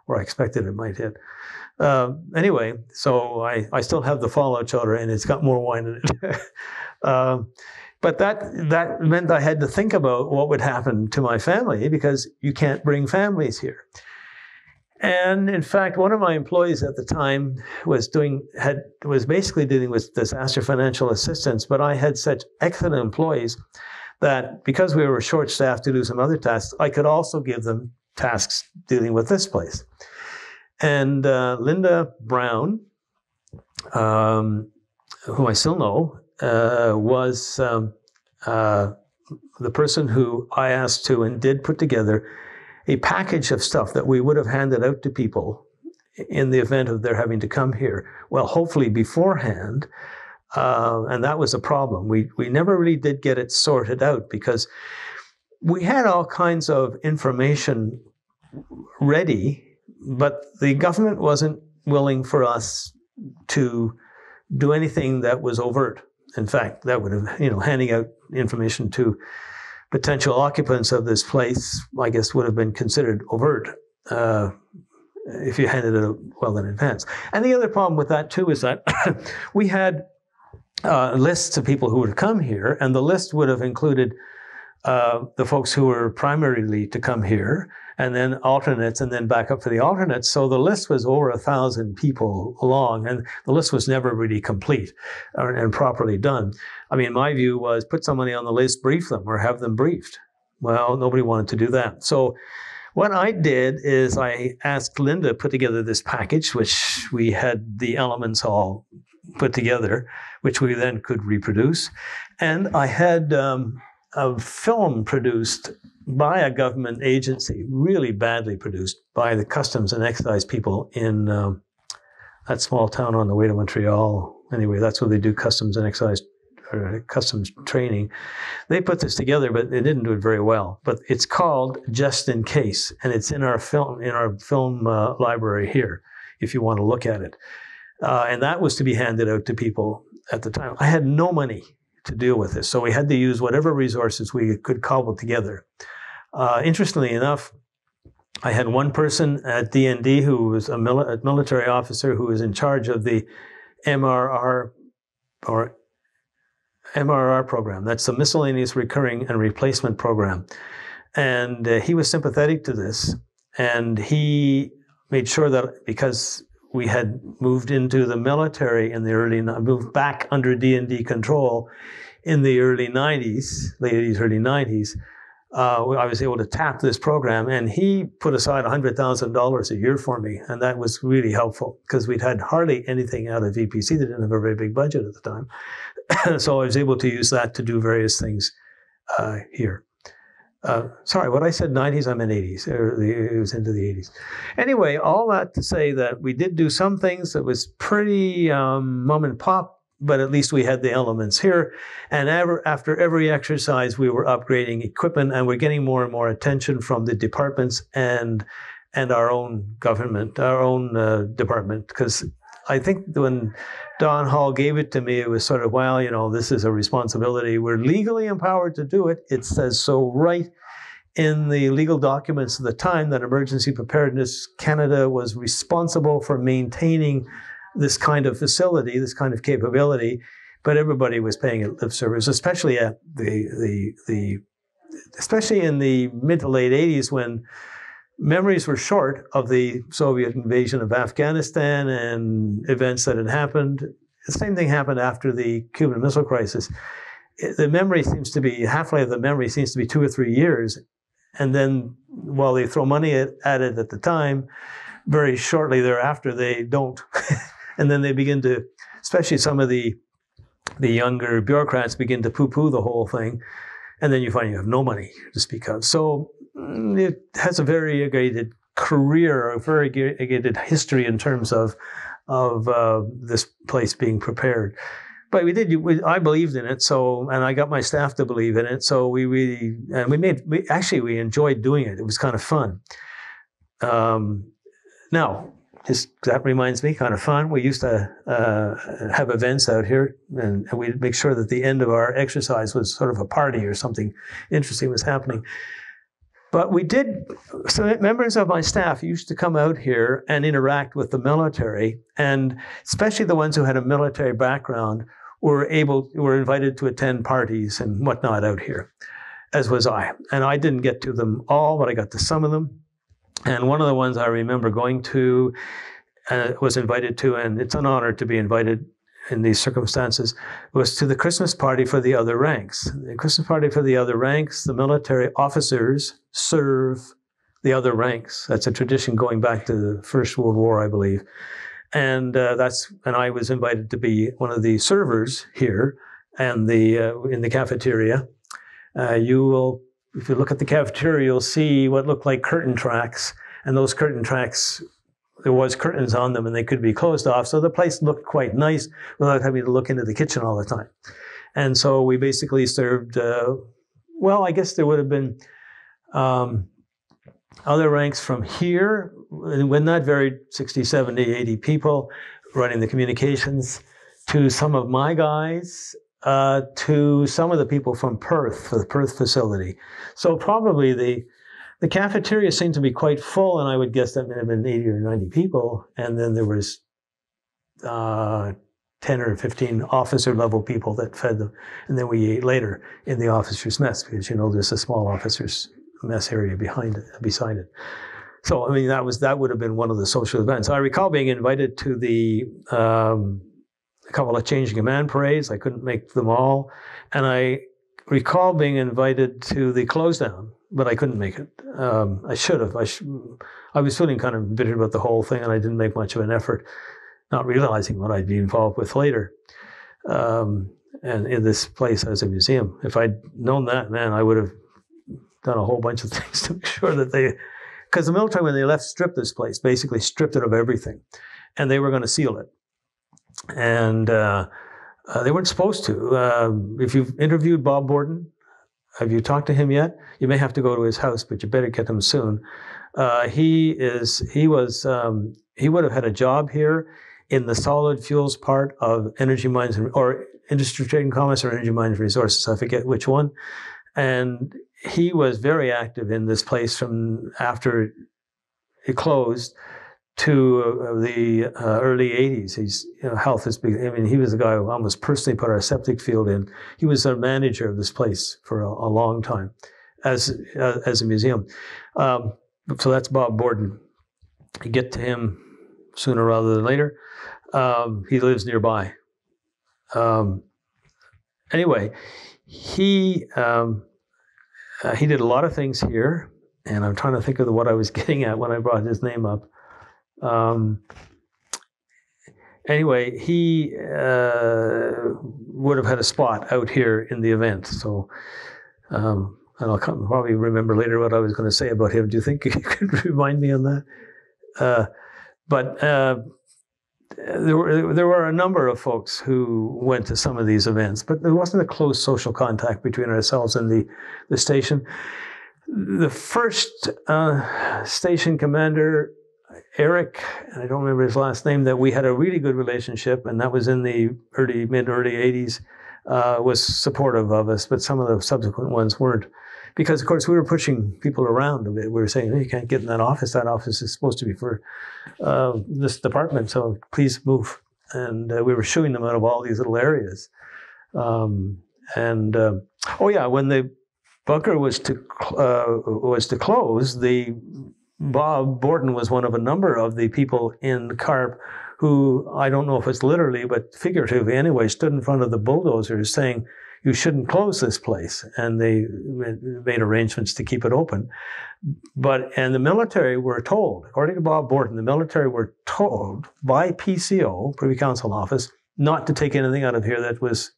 where I, expected it might hit. Uh, anyway, so I, I still have the fallout shelter and it's got more wine in it. uh, but that that meant I had to think about what would happen to my family because you can't bring families here. And in fact, one of my employees at the time was doing had was basically dealing with disaster financial assistance, but I had such excellent employees that because we were short staffed to do some other tasks, I could also give them tasks dealing with this place. And uh, Linda Brown, um, who I still know, uh, was um, uh, the person who I asked to and did put together a package of stuff that we would have handed out to people in the event of their having to come here. Well, hopefully beforehand. Uh, and that was a problem. We, we never really did get it sorted out because we had all kinds of information ready, but the government wasn't willing for us to do anything that was overt. In fact, that would have, you know, handing out information to potential occupants of this place, I guess, would have been considered overt uh, if you handed it well in advance. And the other problem with that, too, is that we had uh, lists of people who would come here, and the list would have included uh, the folks who were primarily to come here, and then alternates, and then back up for the alternates. So the list was over a thousand people long, and the list was never really complete or, and properly done. I mean, my view was put somebody on the list, brief them, or have them briefed. Well, nobody wanted to do that. So what I did is I asked Linda put together this package, which we had the elements all put together, which we then could reproduce. And I had um, a film produced by a government agency, really badly produced by the customs and excise people in um, that small town on the way to Montreal. Anyway, that's where they do customs and excise or customs training. They put this together, but they didn't do it very well. But it's called Just in Case, and it's in our film in our film uh, library here, if you want to look at it. Uh, and that was to be handed out to people at the time. I had no money to deal with this, so we had to use whatever resources we could cobble together. Uh, interestingly enough, I had one person at DND who was a, a military officer who was in charge of the MRR or MRR program. That's the miscellaneous recurring and replacement program. And uh, he was sympathetic to this. And he made sure that because we had moved into the military in the early, moved back under DND control in the early 90s, late 80s, early 90s, uh, I was able to tap this program, and he put aside $100,000 a year for me, and that was really helpful because we'd had hardly anything out of EPC. They didn't have a very big budget at the time, so I was able to use that to do various things uh, here. Uh, sorry, what I said 90s, I meant 80s. It was into the 80s. Anyway, all that to say that we did do some things that was pretty um, mom and pop but at least we had the elements here. And ever, after every exercise, we were upgrading equipment and we're getting more and more attention from the departments and and our own government, our own uh, department. Because I think when Don Hall gave it to me, it was sort of, well, you know, this is a responsibility. We're legally empowered to do it. It says so right in the legal documents of the time that Emergency Preparedness Canada was responsible for maintaining this kind of facility, this kind of capability, but everybody was paying it lip service, especially at the the the especially in the mid to late 80s when memories were short of the Soviet invasion of Afghanistan and events that had happened. The same thing happened after the Cuban Missile Crisis. The memory seems to be half-life of the memory seems to be two or three years, and then while they throw money at, at it at the time, very shortly thereafter they don't. and then they begin to, especially some of the the younger bureaucrats begin to poo-poo the whole thing, and then you find you have no money to speak of. So it has a variegated career, a variegated history in terms of of uh, this place being prepared. But we did. We, I believed in it, so and I got my staff to believe in it. So we really and we made. We, actually, we enjoyed doing it. It was kind of fun. Um, now, just that reminds me, kind of fun. We used to uh, have events out here, and, and, we'd make sure that the end of our exercise was sort of a party or something interesting was happening. But we did. So members of my staff used to come out here and interact with the military, and especially the ones who had a military background were able were invited to attend parties and whatnot out here, as was I. And I didn't get to them all, but I got to some of them. And one of the ones I remember going to, uh, was invited to, and it's an honor to be invited in these circumstances, was to the Christmas party for the other ranks. The Christmas party for the other ranks, the military officers serve the other ranks. That's a tradition going back to the First World War, I believe. And uh, that's and I was invited to be one of the servers here and the uh, in the cafeteria. Uh, you will if you look at the cafeteria, you'll see what look like curtain tracks. And those curtain tracks, there was curtains on them and they could be closed off. So the place looked quite nice without having to look into the kitchen all the time. And so we basically served, uh, well, I guess there would have been um, other ranks from here, when that varied 60, 70, 80 people running the communications, to some of my guys uh, to some of the people from Perth for the Perth facility. So probably the the cafeteria seemed to be quite full, and I would guess that may have been 80 or 90 people. And then there was uh, 10 or 15 officer level people that fed them. And then we ate later in the officers' mess because, you know, there's a small officers' mess area behind it, beside it. So, I mean, that was, that would have been one of the social events. I recall being invited to the, um, a couple of changing command parades. I couldn't make them all. And I recall being invited to the close down, but I couldn't make it. Um, I should have. I, sh- I was feeling kind of bitter about the whole thing, and I didn't make much of an effort, not realizing what I'd be involved with later. Um, and in this place as a museum, if I'd known that, man, I would have done a whole bunch of things to make sure that they, because the military, when they left, stripped this place, basically stripped it of everything, and they were going to seal it and uh, uh, they weren't supposed to. Uh, if you've interviewed Bob Borden, have you talked to him yet? You may have to go to his house, but you better get him soon. Uh, he is. He was. Um, he would have had a job here in the solid fuels part of energy mines and, or industry trading commerce or energy mines resources. I forget which one. And he was very active in this place from after it closed to the uh, early 80s. His you know, health has been, I mean, he was the guy who almost personally put our septic field in. He was a manager of this place for a, a long time as, uh, as a museum. Um, so that's Bob Borden. You get to him sooner rather than later. Um, he lives nearby. Um, anyway, he um, uh, he did a lot of things here, and I'm trying to think of the, what I was getting at when I brought his name up. Um, anyway, he uh, would have had a spot out here in the event. So, um, and I'll come, probably remember later what I was going to say about him. Do you think you could remind me on that? Uh, but uh, there were there were a number of folks who went to some of these events, but there wasn't a close social contact between ourselves and the the station. The first uh, station commander Eric, and I don't remember his last name, that we had a really good relationship, and that was in the early, mid early 80s, uh, was supportive of us, but some of the subsequent ones weren't. Because, of course, we were pushing people around. We were saying, you can't get in that office. That office is supposed to be for uh, this department, so please move. And uh, we were shooing them out of all these little areas. Um, and, uh, oh, yeah, when the bunker was to, uh, was to close, the Hmm. Bob Borden was one of a number of the people in Carp who, I don't know if it's literally, but figuratively anyway, stood in front of the bulldozers saying, you shouldn't close this place. And they made arrangements to keep it open. But, and the military were told, according to Bob Borden, the military were told by PCO, Privy Council Office, not to take anything out of here that was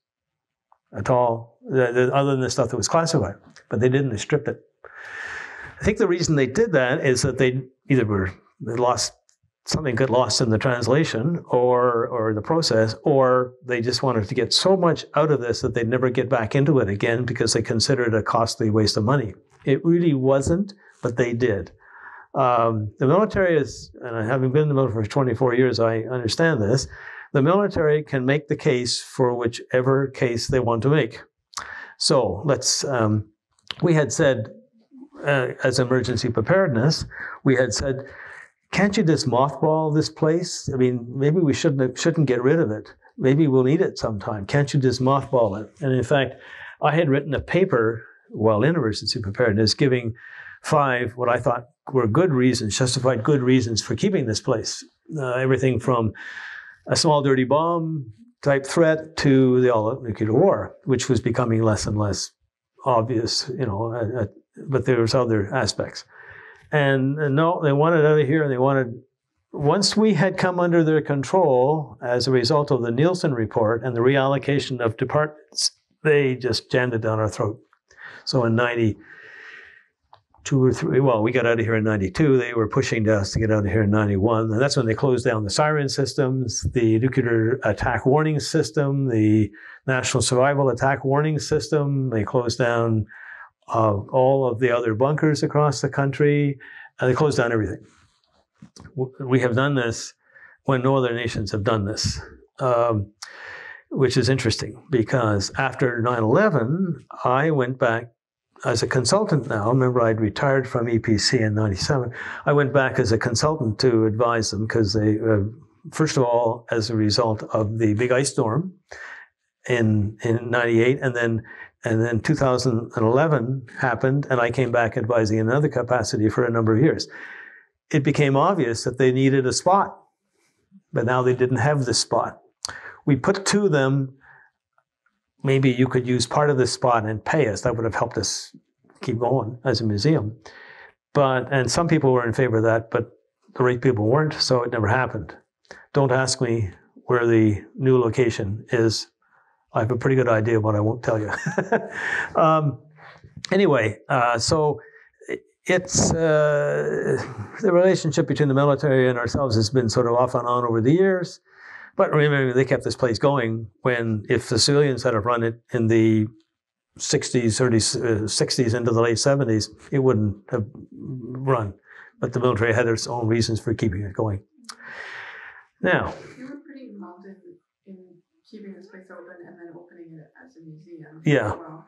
at all, other than the stuff that was classified. But they didn't, they stripped it. I think the reason they did that is that they either were they lost something got lost in the translation or or the process, or they just wanted to get so much out of this that they'd never get back into it again because they considered it a costly waste of money. It really wasn't, but they did. Um, the military is, and having been in the military for 24 years, I understand this. The military can make the case for whichever case they want to make. So let's. Um, we had said uh, as emergency preparedness, we had said, can't you just mothball this place? I mean, maybe we shouldn't shouldn't get rid of it. Maybe we'll need it sometime. Can't you just mothball it? And in fact, I had written a paper while in emergency preparedness, giving five what I thought were good reasons, justified good reasons for keeping this place. Uh, everything from a small dirty bomb type threat to the all-out nuclear war, which was becoming less and less obvious, you know, at, but there was other aspects. And, and no, they wanted out of here, and they wanted. Once we had come under their control as a result of the Nielsen report and the reallocation of departments, they just jammed it down our throat. So in 92 or three, well, we got out of here in 92. They were pushing us to get out of here in 91. And that's when they closed down the siren systems, the nuclear attack warning system, the national survival attack warning system. They closed down uh, all of the other bunkers across the country. and they closed down everything. We have done this when no other nations have done this, um, which is interesting because after 9 11, I went back as a consultant now. Remember, I'd retired from EPC in 97. I went back as a consultant to advise them because they, uh, first of all, as a result of the big ice storm in, in 98, and then and then 2011 happened, and I came back advising in another capacity for a number of years. It became obvious that they needed a spot, but now they didn't have the spot. We put to them, maybe you could use part of this spot and pay us. That would have helped us keep going as a museum. But, and some people were in favor of that, but the right people weren't, so it never happened. Don't ask me where the new location is I have a pretty good idea, but I won't tell you. um, anyway, uh, so it's uh, the relationship between the military and ourselves has been sort of off and on over the years. But remember, they kept this place going when, if the civilians had run it in the 60s, early uh, 60s into the late 70s, it wouldn't have run. But the military had its own reasons for keeping it going. Now, keeping this place open and then opening it as a museum. Yeah. Well.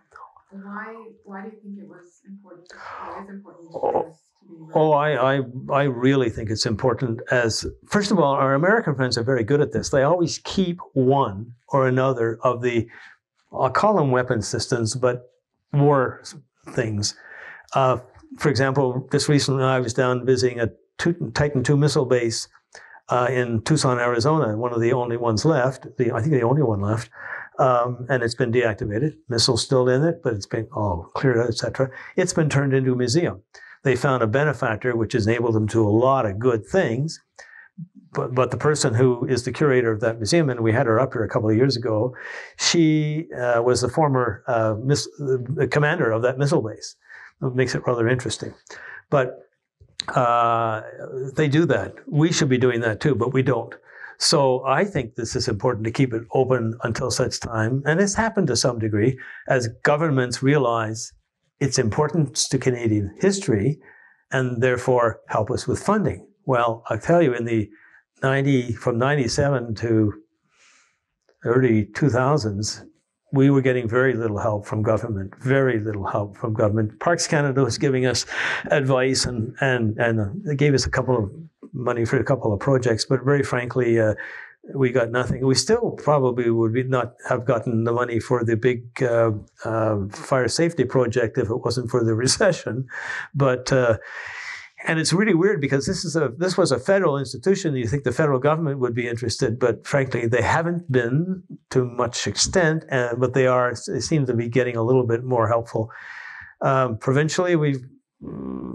Why, why do you think it was important, Why is important to Oh, this to be? Oh, I, I, I really think it's important as, first of all, our American friends are very good at this. They always keep one or another of the, I'll call them weapon systems, but war things. Uh, for example, just recently I was down visiting a Titan II missile base uh, in Tucson, Arizona, one of the only ones left, the, I think the only one left. Um, and it's been deactivated. Missiles still in it, but it's been all cleared out, etc. It's been turned into a museum they found a benefactor, which has enabled them to a lot of good things. But, but the person who is the curator of that museum, and we had her up here a couple of years ago, she uh, was the former uh, miss, commander of that missile base. It makes it rather interesting. But uh, they do that. We should be doing that too, but we don't. So I think this is important to keep it open until such time, and it's happened to some degree as governments realize its importance to Canadian history and therefore help us with funding. Well, I'll tell you, in the 90, from 97 to early 2000s, we were getting very little help from government, very little help from government. Parks Canada was giving us advice and, and, and they gave us a couple of money for a couple of projects, but very frankly, uh, we got nothing. We still probably would not have gotten the money for the big uh, uh, fire safety project if it wasn't for the recession. But uh, and it's really weird because this is a this was a federal institution. You think the federal government would be interested, but frankly, they haven't been to much extent. Uh, but they are. They seem to be getting a little bit more helpful. Um, provincially, we've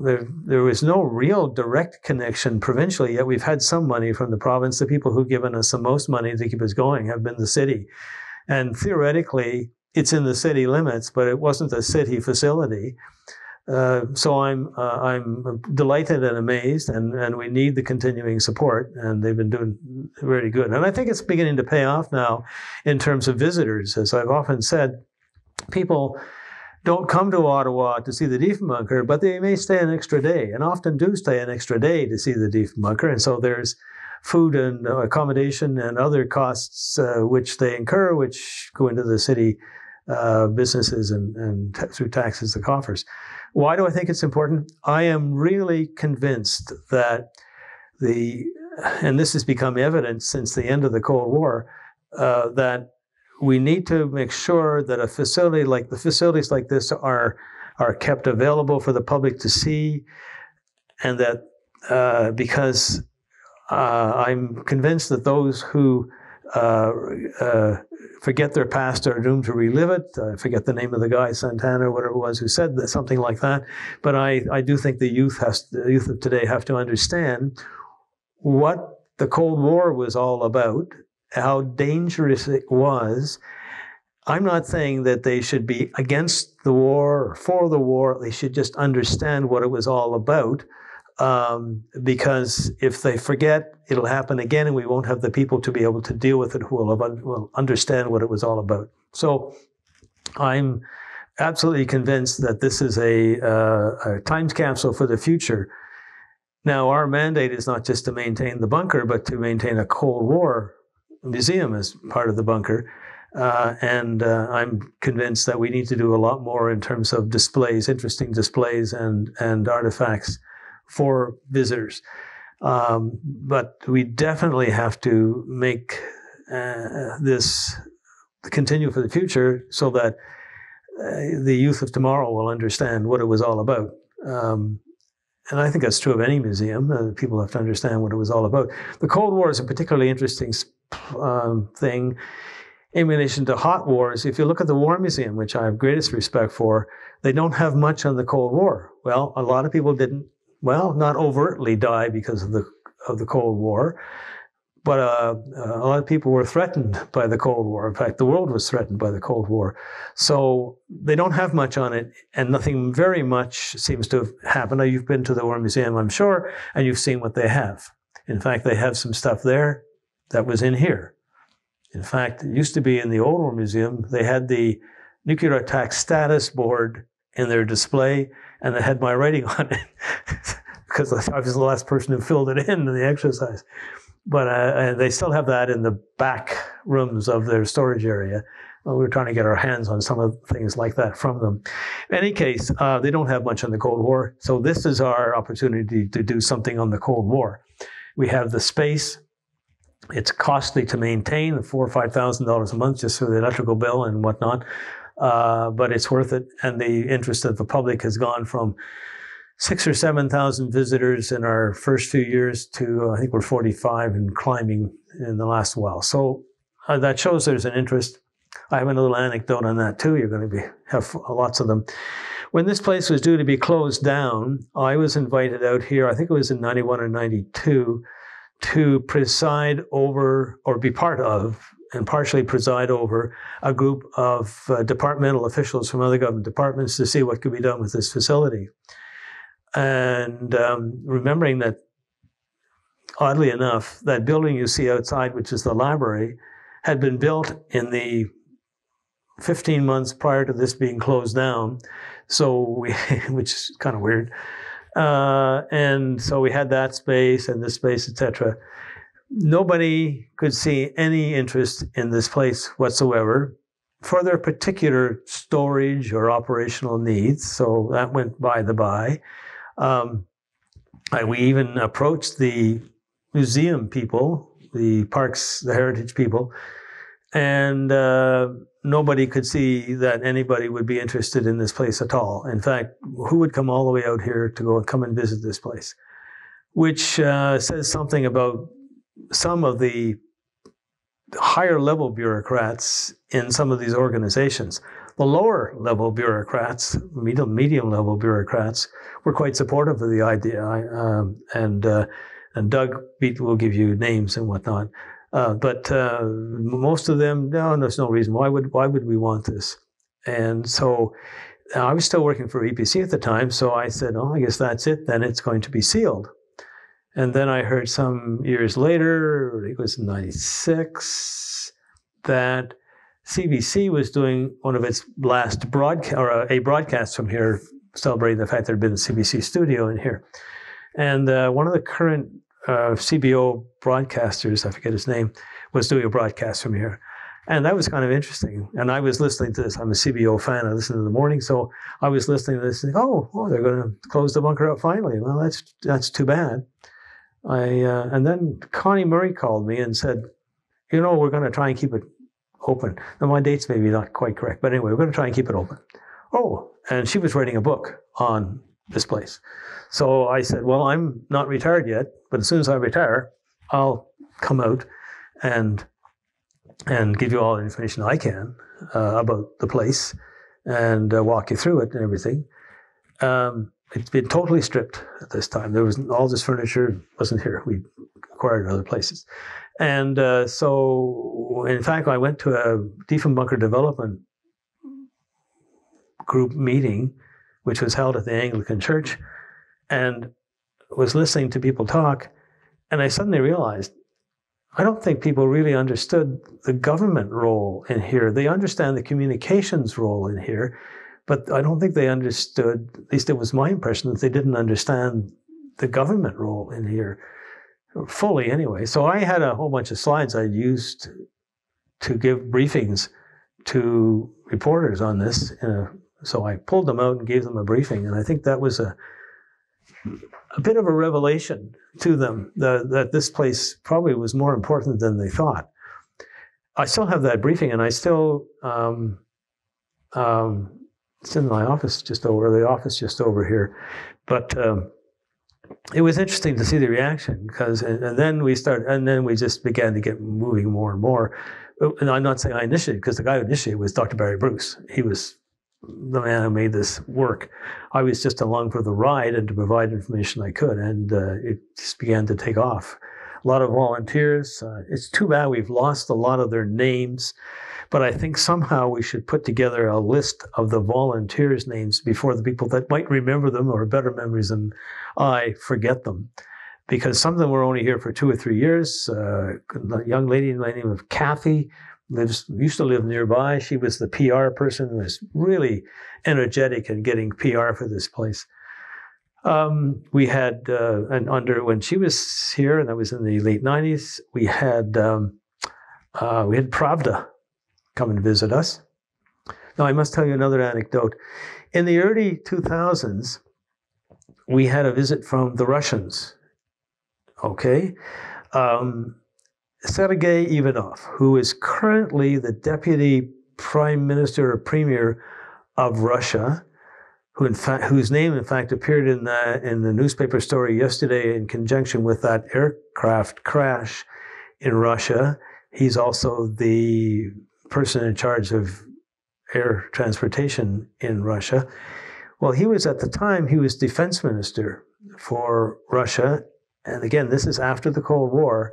there, there was no real direct connection provincially, yet we've had some money from the province. The people who've given us the most money to keep us going have been the city. And theoretically, it's in the city limits, but it wasn't a city facility. Uh, so I'm uh, I'm delighted and amazed, and, and we need the continuing support, and they've been doing really good. And I think it's beginning to pay off now in terms of visitors. As I've often said, people don't come to Ottawa to see the Diefenbunker, but they may stay an extra day, and often do stay an extra day to see the Diefenbunker. And so there's food and accommodation and other costs uh, which they incur, which go into the city uh, businesses and, and through taxes the coffers. Why do I think it's important? I am really convinced that the, and this has become evident since the end of the Cold War, uh, that we need to make sure that a facility like the facilities like this are are kept available for the public to see, and that uh, because uh, I'm convinced that those who uh, uh forget their past are doomed to relive it. I forget the name of the guy, Santana or whatever it was, who said that, something like that. But I, I do think the youth has the youth of today have to understand what the Cold War was all about how dangerous it was. I'm not saying that they should be against the war or for the war. They should just understand what it was all about. Um, because if they forget, it'll happen again, and we won't have the people to be able to deal with it who will, have, will understand what it was all about. So I'm absolutely convinced that this is a, uh, a time capsule for the future. Now, our mandate is not just to maintain the bunker, but to maintain a Cold War museum as part of the bunker. Uh, and uh, I'm convinced that we need to do a lot more in terms of displays, interesting displays and, and artifacts for visitors. Um, but we definitely have to make uh, this continue for the future so that uh, the youth of tomorrow will understand what it was all about. Um, and I think that's true of any museum. Uh, people have to understand what it was all about. The Cold War is a particularly interesting um, thing in relation to hot wars. If you look at the War Museum, which I have greatest respect for, they don't have much on the Cold War. Well, a lot of people didn't, well, not overtly die because of the of the Cold War, but uh, a lot of people were threatened by the Cold War. In fact, the world was threatened by the Cold War. So they don't have much on it, and nothing very much seems to have happened. Now, you've been to the War Museum, I'm sure, and you've seen what they have. In fact, they have some stuff there that was in here. In fact, it used to be in the Old War Museum, they had the nuclear attack status board in their display, and it had my writing on it because I was the last person who filled it in in the exercise. But uh, they still have that in the back rooms of their storage area. we were trying to get our hands on some of things like that from them. In any case, uh, they don't have much on the Cold War, so this is our opportunity to do something on the Cold War. We have the space. It's costly to maintain, four or five thousand dollars a month just for the electrical bill and whatnot, uh, but it's worth it. And the interest of the public has gone from six or seven thousand visitors in our first few years to I think we're 45 and climbing in the last while. So uh, that shows there's an interest. I have a little anecdote on that too. You're going to be have lots of them. When this place was due to be closed down, I was invited out here. I think it was in 91 or 92 to preside over or be part of and partially preside over a group of uh, departmental officials from other government departments to see what could be done with this facility. And um, remembering that, oddly enough, that building you see outside, which is the library, had been built in the 15 months prior to this being closed down. So we, which is kind of weird. Uh, and so we had that space and this space, etc. Nobody could see any interest in this place whatsoever for their particular storage or operational needs. So that went by the by. Um, we even approached the museum people, the parks, the heritage people, and uh, nobody could see that anybody would be interested in this place at all. In fact, who would come all the way out here to go and come and visit this place? Which uh, says something about some of the higher level bureaucrats in some of these organizations. The lower level bureaucrats, medium, medium level bureaucrats, were quite supportive of the idea. Um, and, uh, and Doug will give you names and whatnot. Uh, but uh, most of them, no, there's no reason. Why would why would we want this? And so I was still working for EPC at the time, so I said, "Oh, I guess that's it. Then it's going to be sealed." And then I heard some years later, it was '96, that CBC was doing one of its last broadcast or a broadcast from here, celebrating the fact there had been a CBC studio in here. And uh, one of the current uh, CBO broadcasters, I forget his name, was doing a broadcast from here. And that was kind of interesting. And I was listening to this. I'm a CBO fan. I listen in the morning. So I was listening to this and oh, oh, they're going to close the bunker up finally. Well, that's, that's too bad. I, uh, and then Connie Murray called me and said, you know, we're going to try and keep it open. Now, my dates may be not quite correct, but anyway, we're going to try and keep it open. Oh, and she was writing a book on this place. So I said, well, I'm not retired yet, but as soon as I retire, I'll come out and and give you all the information I can uh, about the place and uh, walk you through it and everything. Um, it's been totally stripped at this time. There was all this furniture wasn't here. We acquired it other places, and uh, so in fact, I went to a Diefenbunker development group meeting, which was held at the Anglican Church and was listening to people talk, and I suddenly realized I don't think people really understood the government role in here. They understand the communications role in here, but I don't think they understood, at least it was my impression, that they didn't understand the government role in here fully anyway. So I had a whole bunch of slides I used to give briefings to reporters on this. A, so I pulled them out and gave them a briefing, and I think that was a a bit of a revelation to them that, that this place probably was more important than they thought. I still have that briefing, and I still um, um, it's in my office just over the office just over here, but. Um, it was interesting to see the reaction because, and, and, then we started, and then we just began to get moving more and more. And I'm not saying I initiated because the guy who initiated was Dr. Barry Bruce. He was the man who made this work. I was just along for the ride and to provide information I could, and uh, it just began to take off. A lot of volunteers. Uh, it's too bad we've lost a lot of their names, but I think somehow we should put together a list of the volunteers' names before the people that might remember them or better memories than I forget them. Because some of them were only here for two or three years. Uh, a young lady by the name of Kathy lives used to live nearby. She was the PR person, was really energetic in getting PR for this place. Um, we had uh, under when she was here, and that was in the late '90s. We had um, uh, we had Pravda. Come and visit us. Now, I must tell you another anecdote. In the early 2000s, we had a visit from the Russians. Okay. Um, Sergei Ivanov, who is currently the deputy prime minister or premier of Russia, who in fact, whose name in fact appeared in the in the newspaper story yesterday in conjunction with that aircraft crash in Russia. He's also the person in charge of air transportation in Russia. Well, he was at the time he was defense minister for Russia, and again, this is after the Cold War.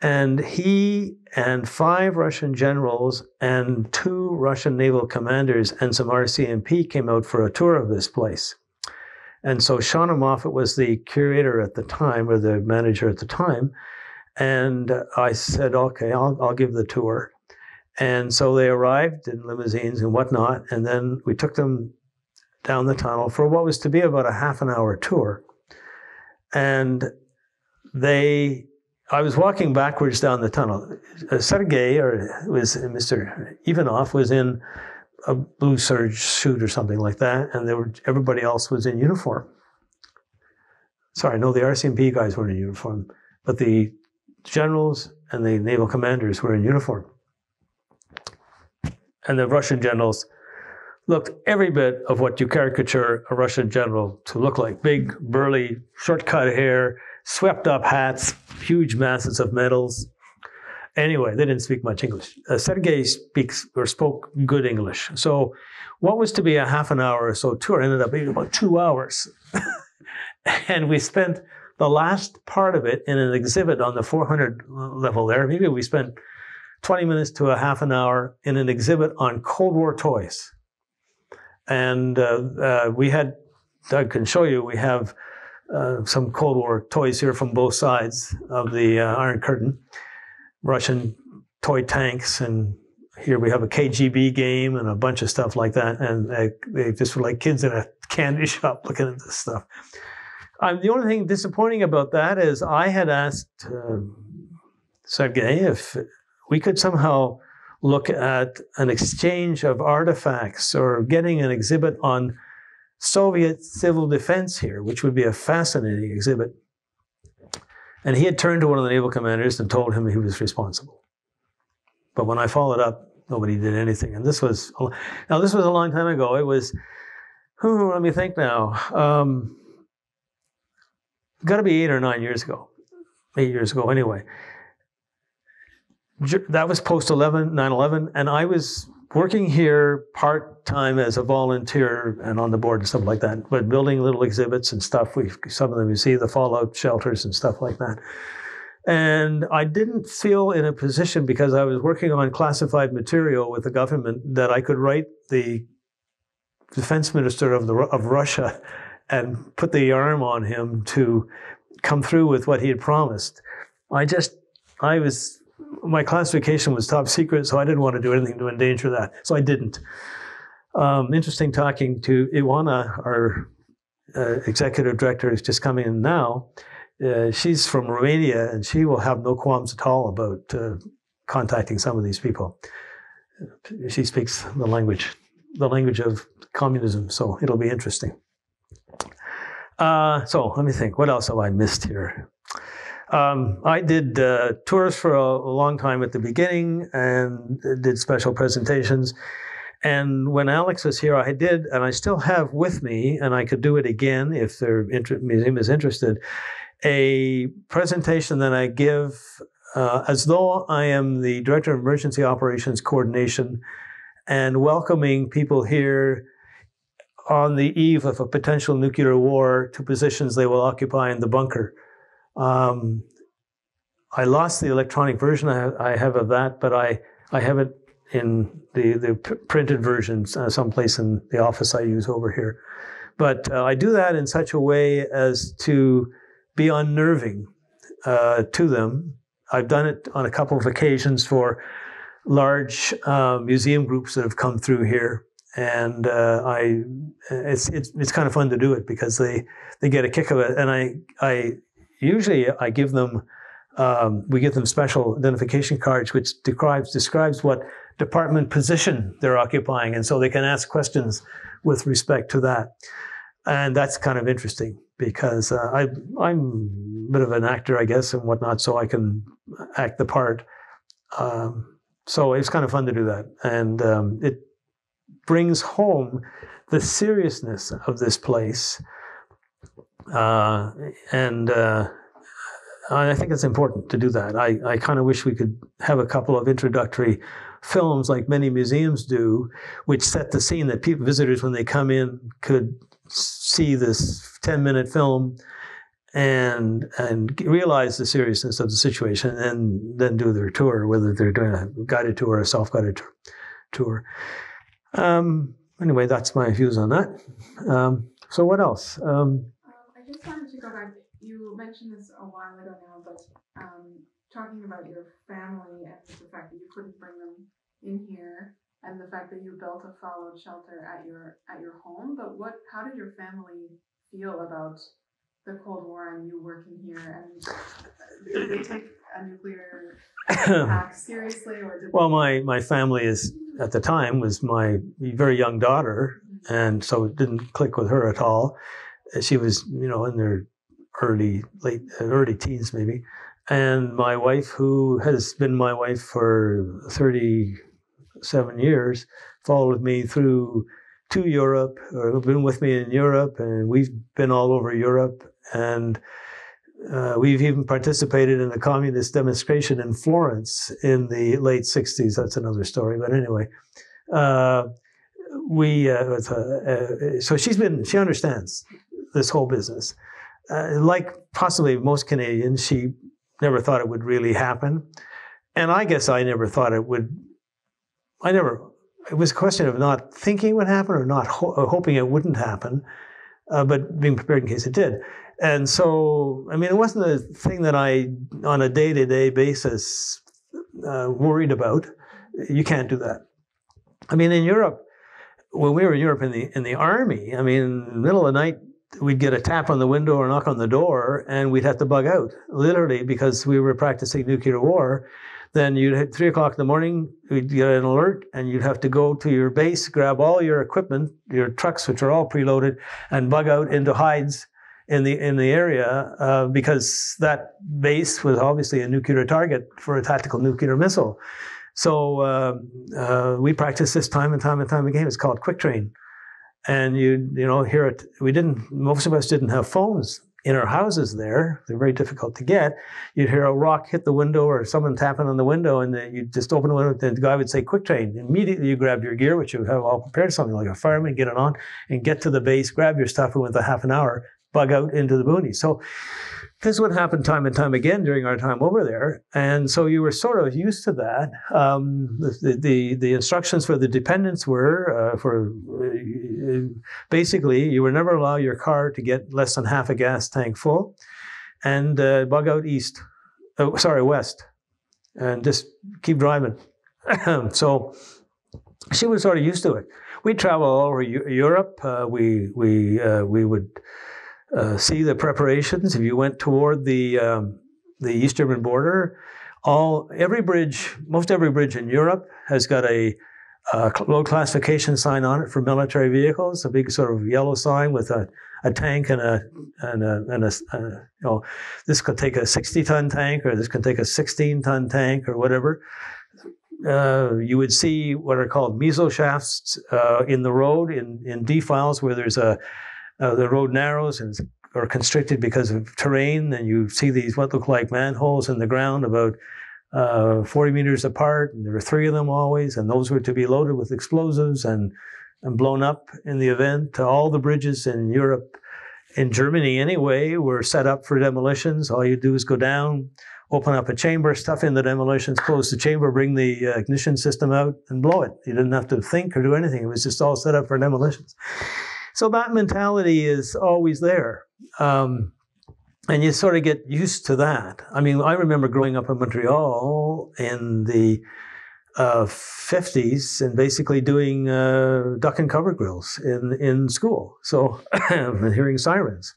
And he and five Russian generals and two Russian naval commanders and some RCMP came out for a tour of this place. And so Shauna Moffat was the curator at the time, or the manager at the time. And I said, okay, I'll, I'll give the tour. And so they arrived in limousines and whatnot. And then we took them down the tunnel for what was to be about a half an hour tour. And they I was walking backwards down the tunnel. Uh, Sergei, or was Mr. Ivanov, was in a blue serge suit or something like that, and there were everybody else was in uniform. Sorry, no, the RCMP guys weren't in uniform, but the generals and the naval commanders were in uniform. And the Russian generals looked every bit of what you caricature a Russian general to look like big, burly, short cut hair, swept up hats, huge masses of medals. Anyway, they didn't speak much English. Uh, Sergei speaks or spoke good English. So, what was to be a half an hour or so tour ended up being about two hours. and we spent the last part of it in an exhibit on the 400 level there. Maybe we spent 20 minutes to a half an hour in an exhibit on Cold War toys. And uh, uh, we had, Doug can show you, we have uh, some Cold War toys here from both sides of the uh, Iron Curtain. Russian toy tanks, and here we have a KGB game and a bunch of stuff like that. And they, they just were like kids in a candy shop looking at this stuff. Um, the only thing disappointing about that is I had asked uh, Sergei if we could somehow look at an exchange of artifacts or getting an exhibit on Soviet civil defense here, which would be a fascinating exhibit. And he had turned to one of the naval commanders and told him he was responsible. But when I followed up, nobody did anything. And this was, now this was a long time ago. It was, oh, let me think now. Um, Got to be eight or nine years ago. Eight years ago, anyway. That was post 11, 9 11. And I was working here part time as a volunteer and on the board and stuff like that, but building little exhibits and stuff. We some of them you see the fallout shelters and stuff like that. And I didn't feel in a position because I was working on classified material with the government that I could write the defense minister of the of Russia and put the arm on him to come through with what he had promised. I just I was my classification was top secret, so I didn't want to do anything to endanger that. So I didn't. Um, interesting talking to Iwana, our uh, executive director, who's just coming in now. Uh, she's from Romania, and she will have no qualms at all about uh, contacting some of these people. She speaks the language, the language of communism, so it'll be interesting. Uh, so let me think. What else have I missed here? Um, I did uh, tours for a, long time at the beginning and did special presentations. And when Alex was here, I did, and I still have with me, and I could do it again if the inter- museum is interested, a presentation that I give uh, as though I am the Director of Emergency Operations Coordination and welcoming people here on the eve of a potential nuclear war to positions they will occupy in the bunker. Um, I lost the electronic version I have, of that, but I, I have it in the, the printed versions uh, someplace in the office I use over here. But uh, I do that in such a way as to be unnerving uh, to them. I've done it on a couple of occasions for large uh, museum groups that have come through here and uh, I it's, it's it's kind of fun to do it because they they get a kick of it, and I I usually I give them um, we give them special identification cards, which describes describes what department position they're occupying, and so they can ask questions with respect to that. And that's kind of interesting because uh, I, I'm a bit of an actor, I guess, and whatnot, so I can act the part. Um, so it's kind of fun to do that, and um, it brings home the seriousness of this place. Uh, and uh, I think it's important to do that. I, I kind of wish we could have a couple of introductory films like many museums do, which set the scene that people, visitors, when they come in, could see this 10 minute film and and realize the seriousness of the situation and then do their tour, whether they're doing a guided tour or a self guided tour. Um, anyway, that's my views on that. Um, so, what else? Um, I just wanted to go back. You mentioned this a while ago now, but um, talking about your family and the fact that you couldn't bring them in here and the fact that you built a fallout shelter at your at your home but what how did your family feel about the cold war and you working here and did they take a nuclear attack seriously or did well my my family is at the time was my very young daughter and so it didn't click with her at all. She was you know in their early late early teens maybe and my wife who has been my wife for thirty seven years, followed me through to Europe, or been with me in Europe, and we've been all over Europe. And uh, we've even participated in a communist demonstration in Florence in the late 60s. That's another story. But anyway, uh, we, uh, uh, uh so she's been, she understands this whole business. Uh, like possibly most Canadians, she never thought it would really happen. And I guess I never thought it would I never, it was a question of not thinking it would happen or not ho- hoping it wouldn't happen, uh, but being prepared in case it did. And so, I mean, it wasn't a thing that I, on a day to day basis, uh, worried about. You can't do that. I mean, in Europe, when we were in Europe in the in the army, I mean, middle of the night, we'd get a tap on the window or knock on the door, and we'd have to bug out, literally, because we were practicing nuclear war then you'd at three o'clock in the morning, you'd get an alert and you'd have to go to your base, grab all your equipment, your trucks, which are all preloaded, and bug out into hides in the in the area uh, because that base was obviously a nuclear target for a tactical nuclear missile. So uh, uh, we practiced this time and time and time again. It's called quick train, and you you know here it we didn't most of us didn't have phones in our houses there, they're very difficult to get. You'd hear a rock hit the window or someone tapping on the window, and then you just open the window, and the guy would say, Quick train. Immediately you grab your gear, which you have all prepared, something like a fireman, get it on, and get to the base, grab your stuff, and within a half an hour, bug out into the boonies. So this would happen time and time again during our time over there, and so you were sort of used to that. Um, the, the, the instructions for the dependents were uh, for uh, basically you were never allow your car to get less than half a gas tank full, and uh, bug out east, oh, sorry west, and just keep driving. so she was sort of used to it. We travel all over Europe. Uh, we we uh, we would uh, see the preparations. If you went toward the um, the East German border, all every bridge, most every bridge in Europe has got a, low classification sign on it for military vehicles, a big sort of yellow sign with a, a tank and a and a, and a, a you know this could take a 60 ton tank or this could take a 16 ton tank or whatever. Uh, you would see what are called meso shafts uh, in the road in, in defiles where there's a uh, the road narrows and are constricted because of terrain, and you see these what look like manholes in the ground about uh, 40 meters apart, and there were three of them always, and those were to be loaded with explosives and, and blown up in the event. All the bridges in Europe, in Germany anyway, were set up for demolitions. All you do is go down, open up a chamber, stuff in the demolitions, close the chamber, bring the uh, ignition system out, and blow it. You didn't have to think or do anything. It was just all set up for demolitions. So that mentality is always there. Um, and you sort of get used to that. I mean, I remember growing up in Montreal in the uh, 50s and basically doing uh, duck and cover grills in, in school. So hearing sirens,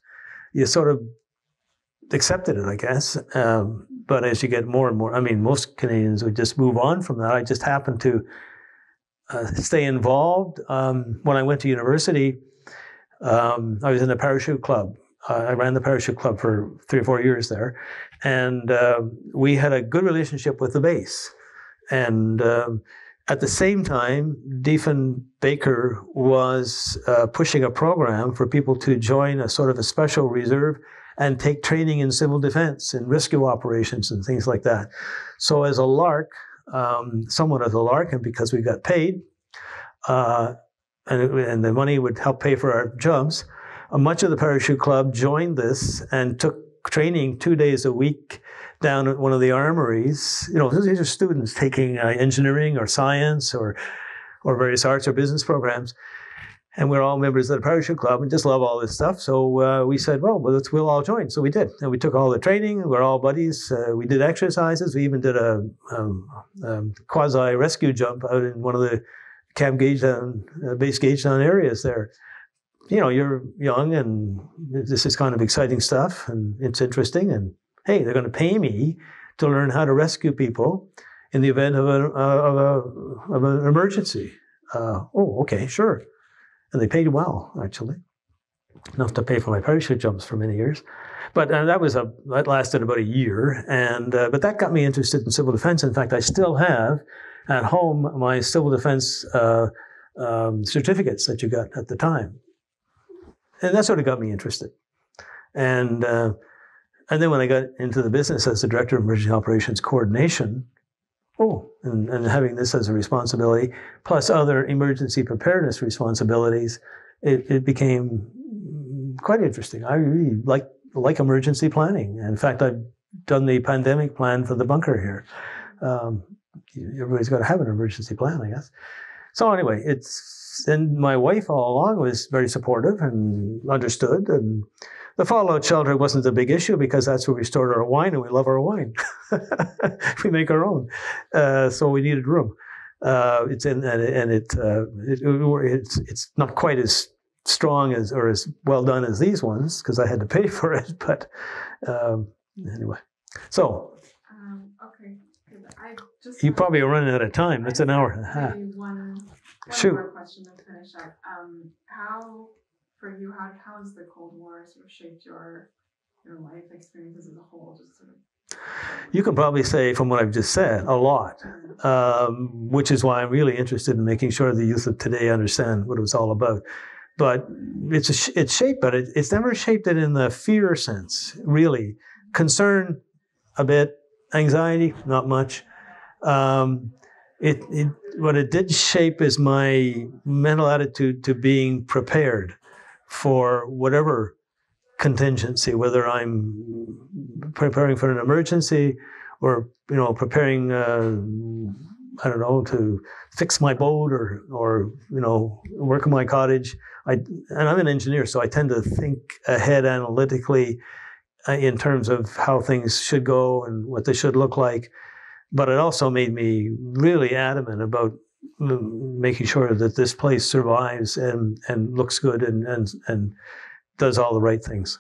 you sort of accepted it, I guess. Um, but as you get more and more, I mean, most Canadians would just move on from that. I just happened to uh, stay involved. Um, when I went to university, um, I was in the parachute club. I ran the parachute club for three or four years there, and uh, we had a good relationship with the base. And um, at the same time, Defen Baker was uh, pushing a program for people to join a sort of a special reserve and take training in civil defense and rescue operations and things like that. So, as a lark, um, somewhat as a lark, and because we got paid, uh, and, and, the money would help pay for our jobs, uh, much of the parachute club joined this and took training two days a week down at one of the armories. You know, these are students taking uh, engineering or science or or various arts or business programs. And we're all members of the parachute club and just love all this stuff. So uh, we said, well, well, we'll all join. So we did, and we took all the training. We're all buddies. Uh, we did exercises. We even did a, um, um, quasi rescue jump out in one of the Camp Gagetown, uh, base Gagetown areas there. You know, you're young and this is kind of exciting stuff and it's interesting. And hey, they're going to pay me to learn how to rescue people in the event of, a, of, a, of an emergency. Uh, oh, okay, sure. And they paid well, actually, enough to pay for my parachute jumps for many years. But uh, that was a that lasted about a year, and uh, but that got me interested in civil defense. In fact, I still have at home my civil defense uh, um, certificates that you got at the time, and that sort of got me interested. And uh, and then when I got into the business as the director of emergency operations coordination, oh, and, and having this as a responsibility, plus other emergency preparedness responsibilities, it, it became quite interesting. I really like like emergency planning. In fact, I've done the pandemic plan for the bunker here. Um, everybody's got to have an emergency plan, I guess. So anyway, it's and my wife all along was very supportive and understood. And the fallout shelter wasn't a big issue because that's where we stored our wine, and we love our wine. we make our own, uh, so we needed room. Uh, it's in and, it, uh, it, it's it's not quite as strong as or as well done as these ones because I had to pay for it. But um, anyway, so Um, okay, good. I just. you probably are running out of time. It's an hour and a half. One, one Shoot. more question to finish up. Um, how, for you, how, how has the Cold War sort of shaped your, your life experiences as a whole, just sort of? You can probably say from what I've just said a lot. um, um, which is why I'm really interested in making sure the youth of today understand what it was all about. But it's a, sh- it's shaped, but it, it's never shaped it in the fear sense, really. Concern, a bit. Anxiety, not much. Um, it, it what it did shape is my mental attitude to being prepared for whatever contingency, whether I'm preparing for an emergency or you know preparing uh, I don't know to fix my boat or or you know work in my cottage. I and I'm an engineer, so I tend to think ahead analytically uh, in terms of how things should go and what they should look like. But it also made me really adamant about making sure that this place survives and and looks good and and and does all the right things.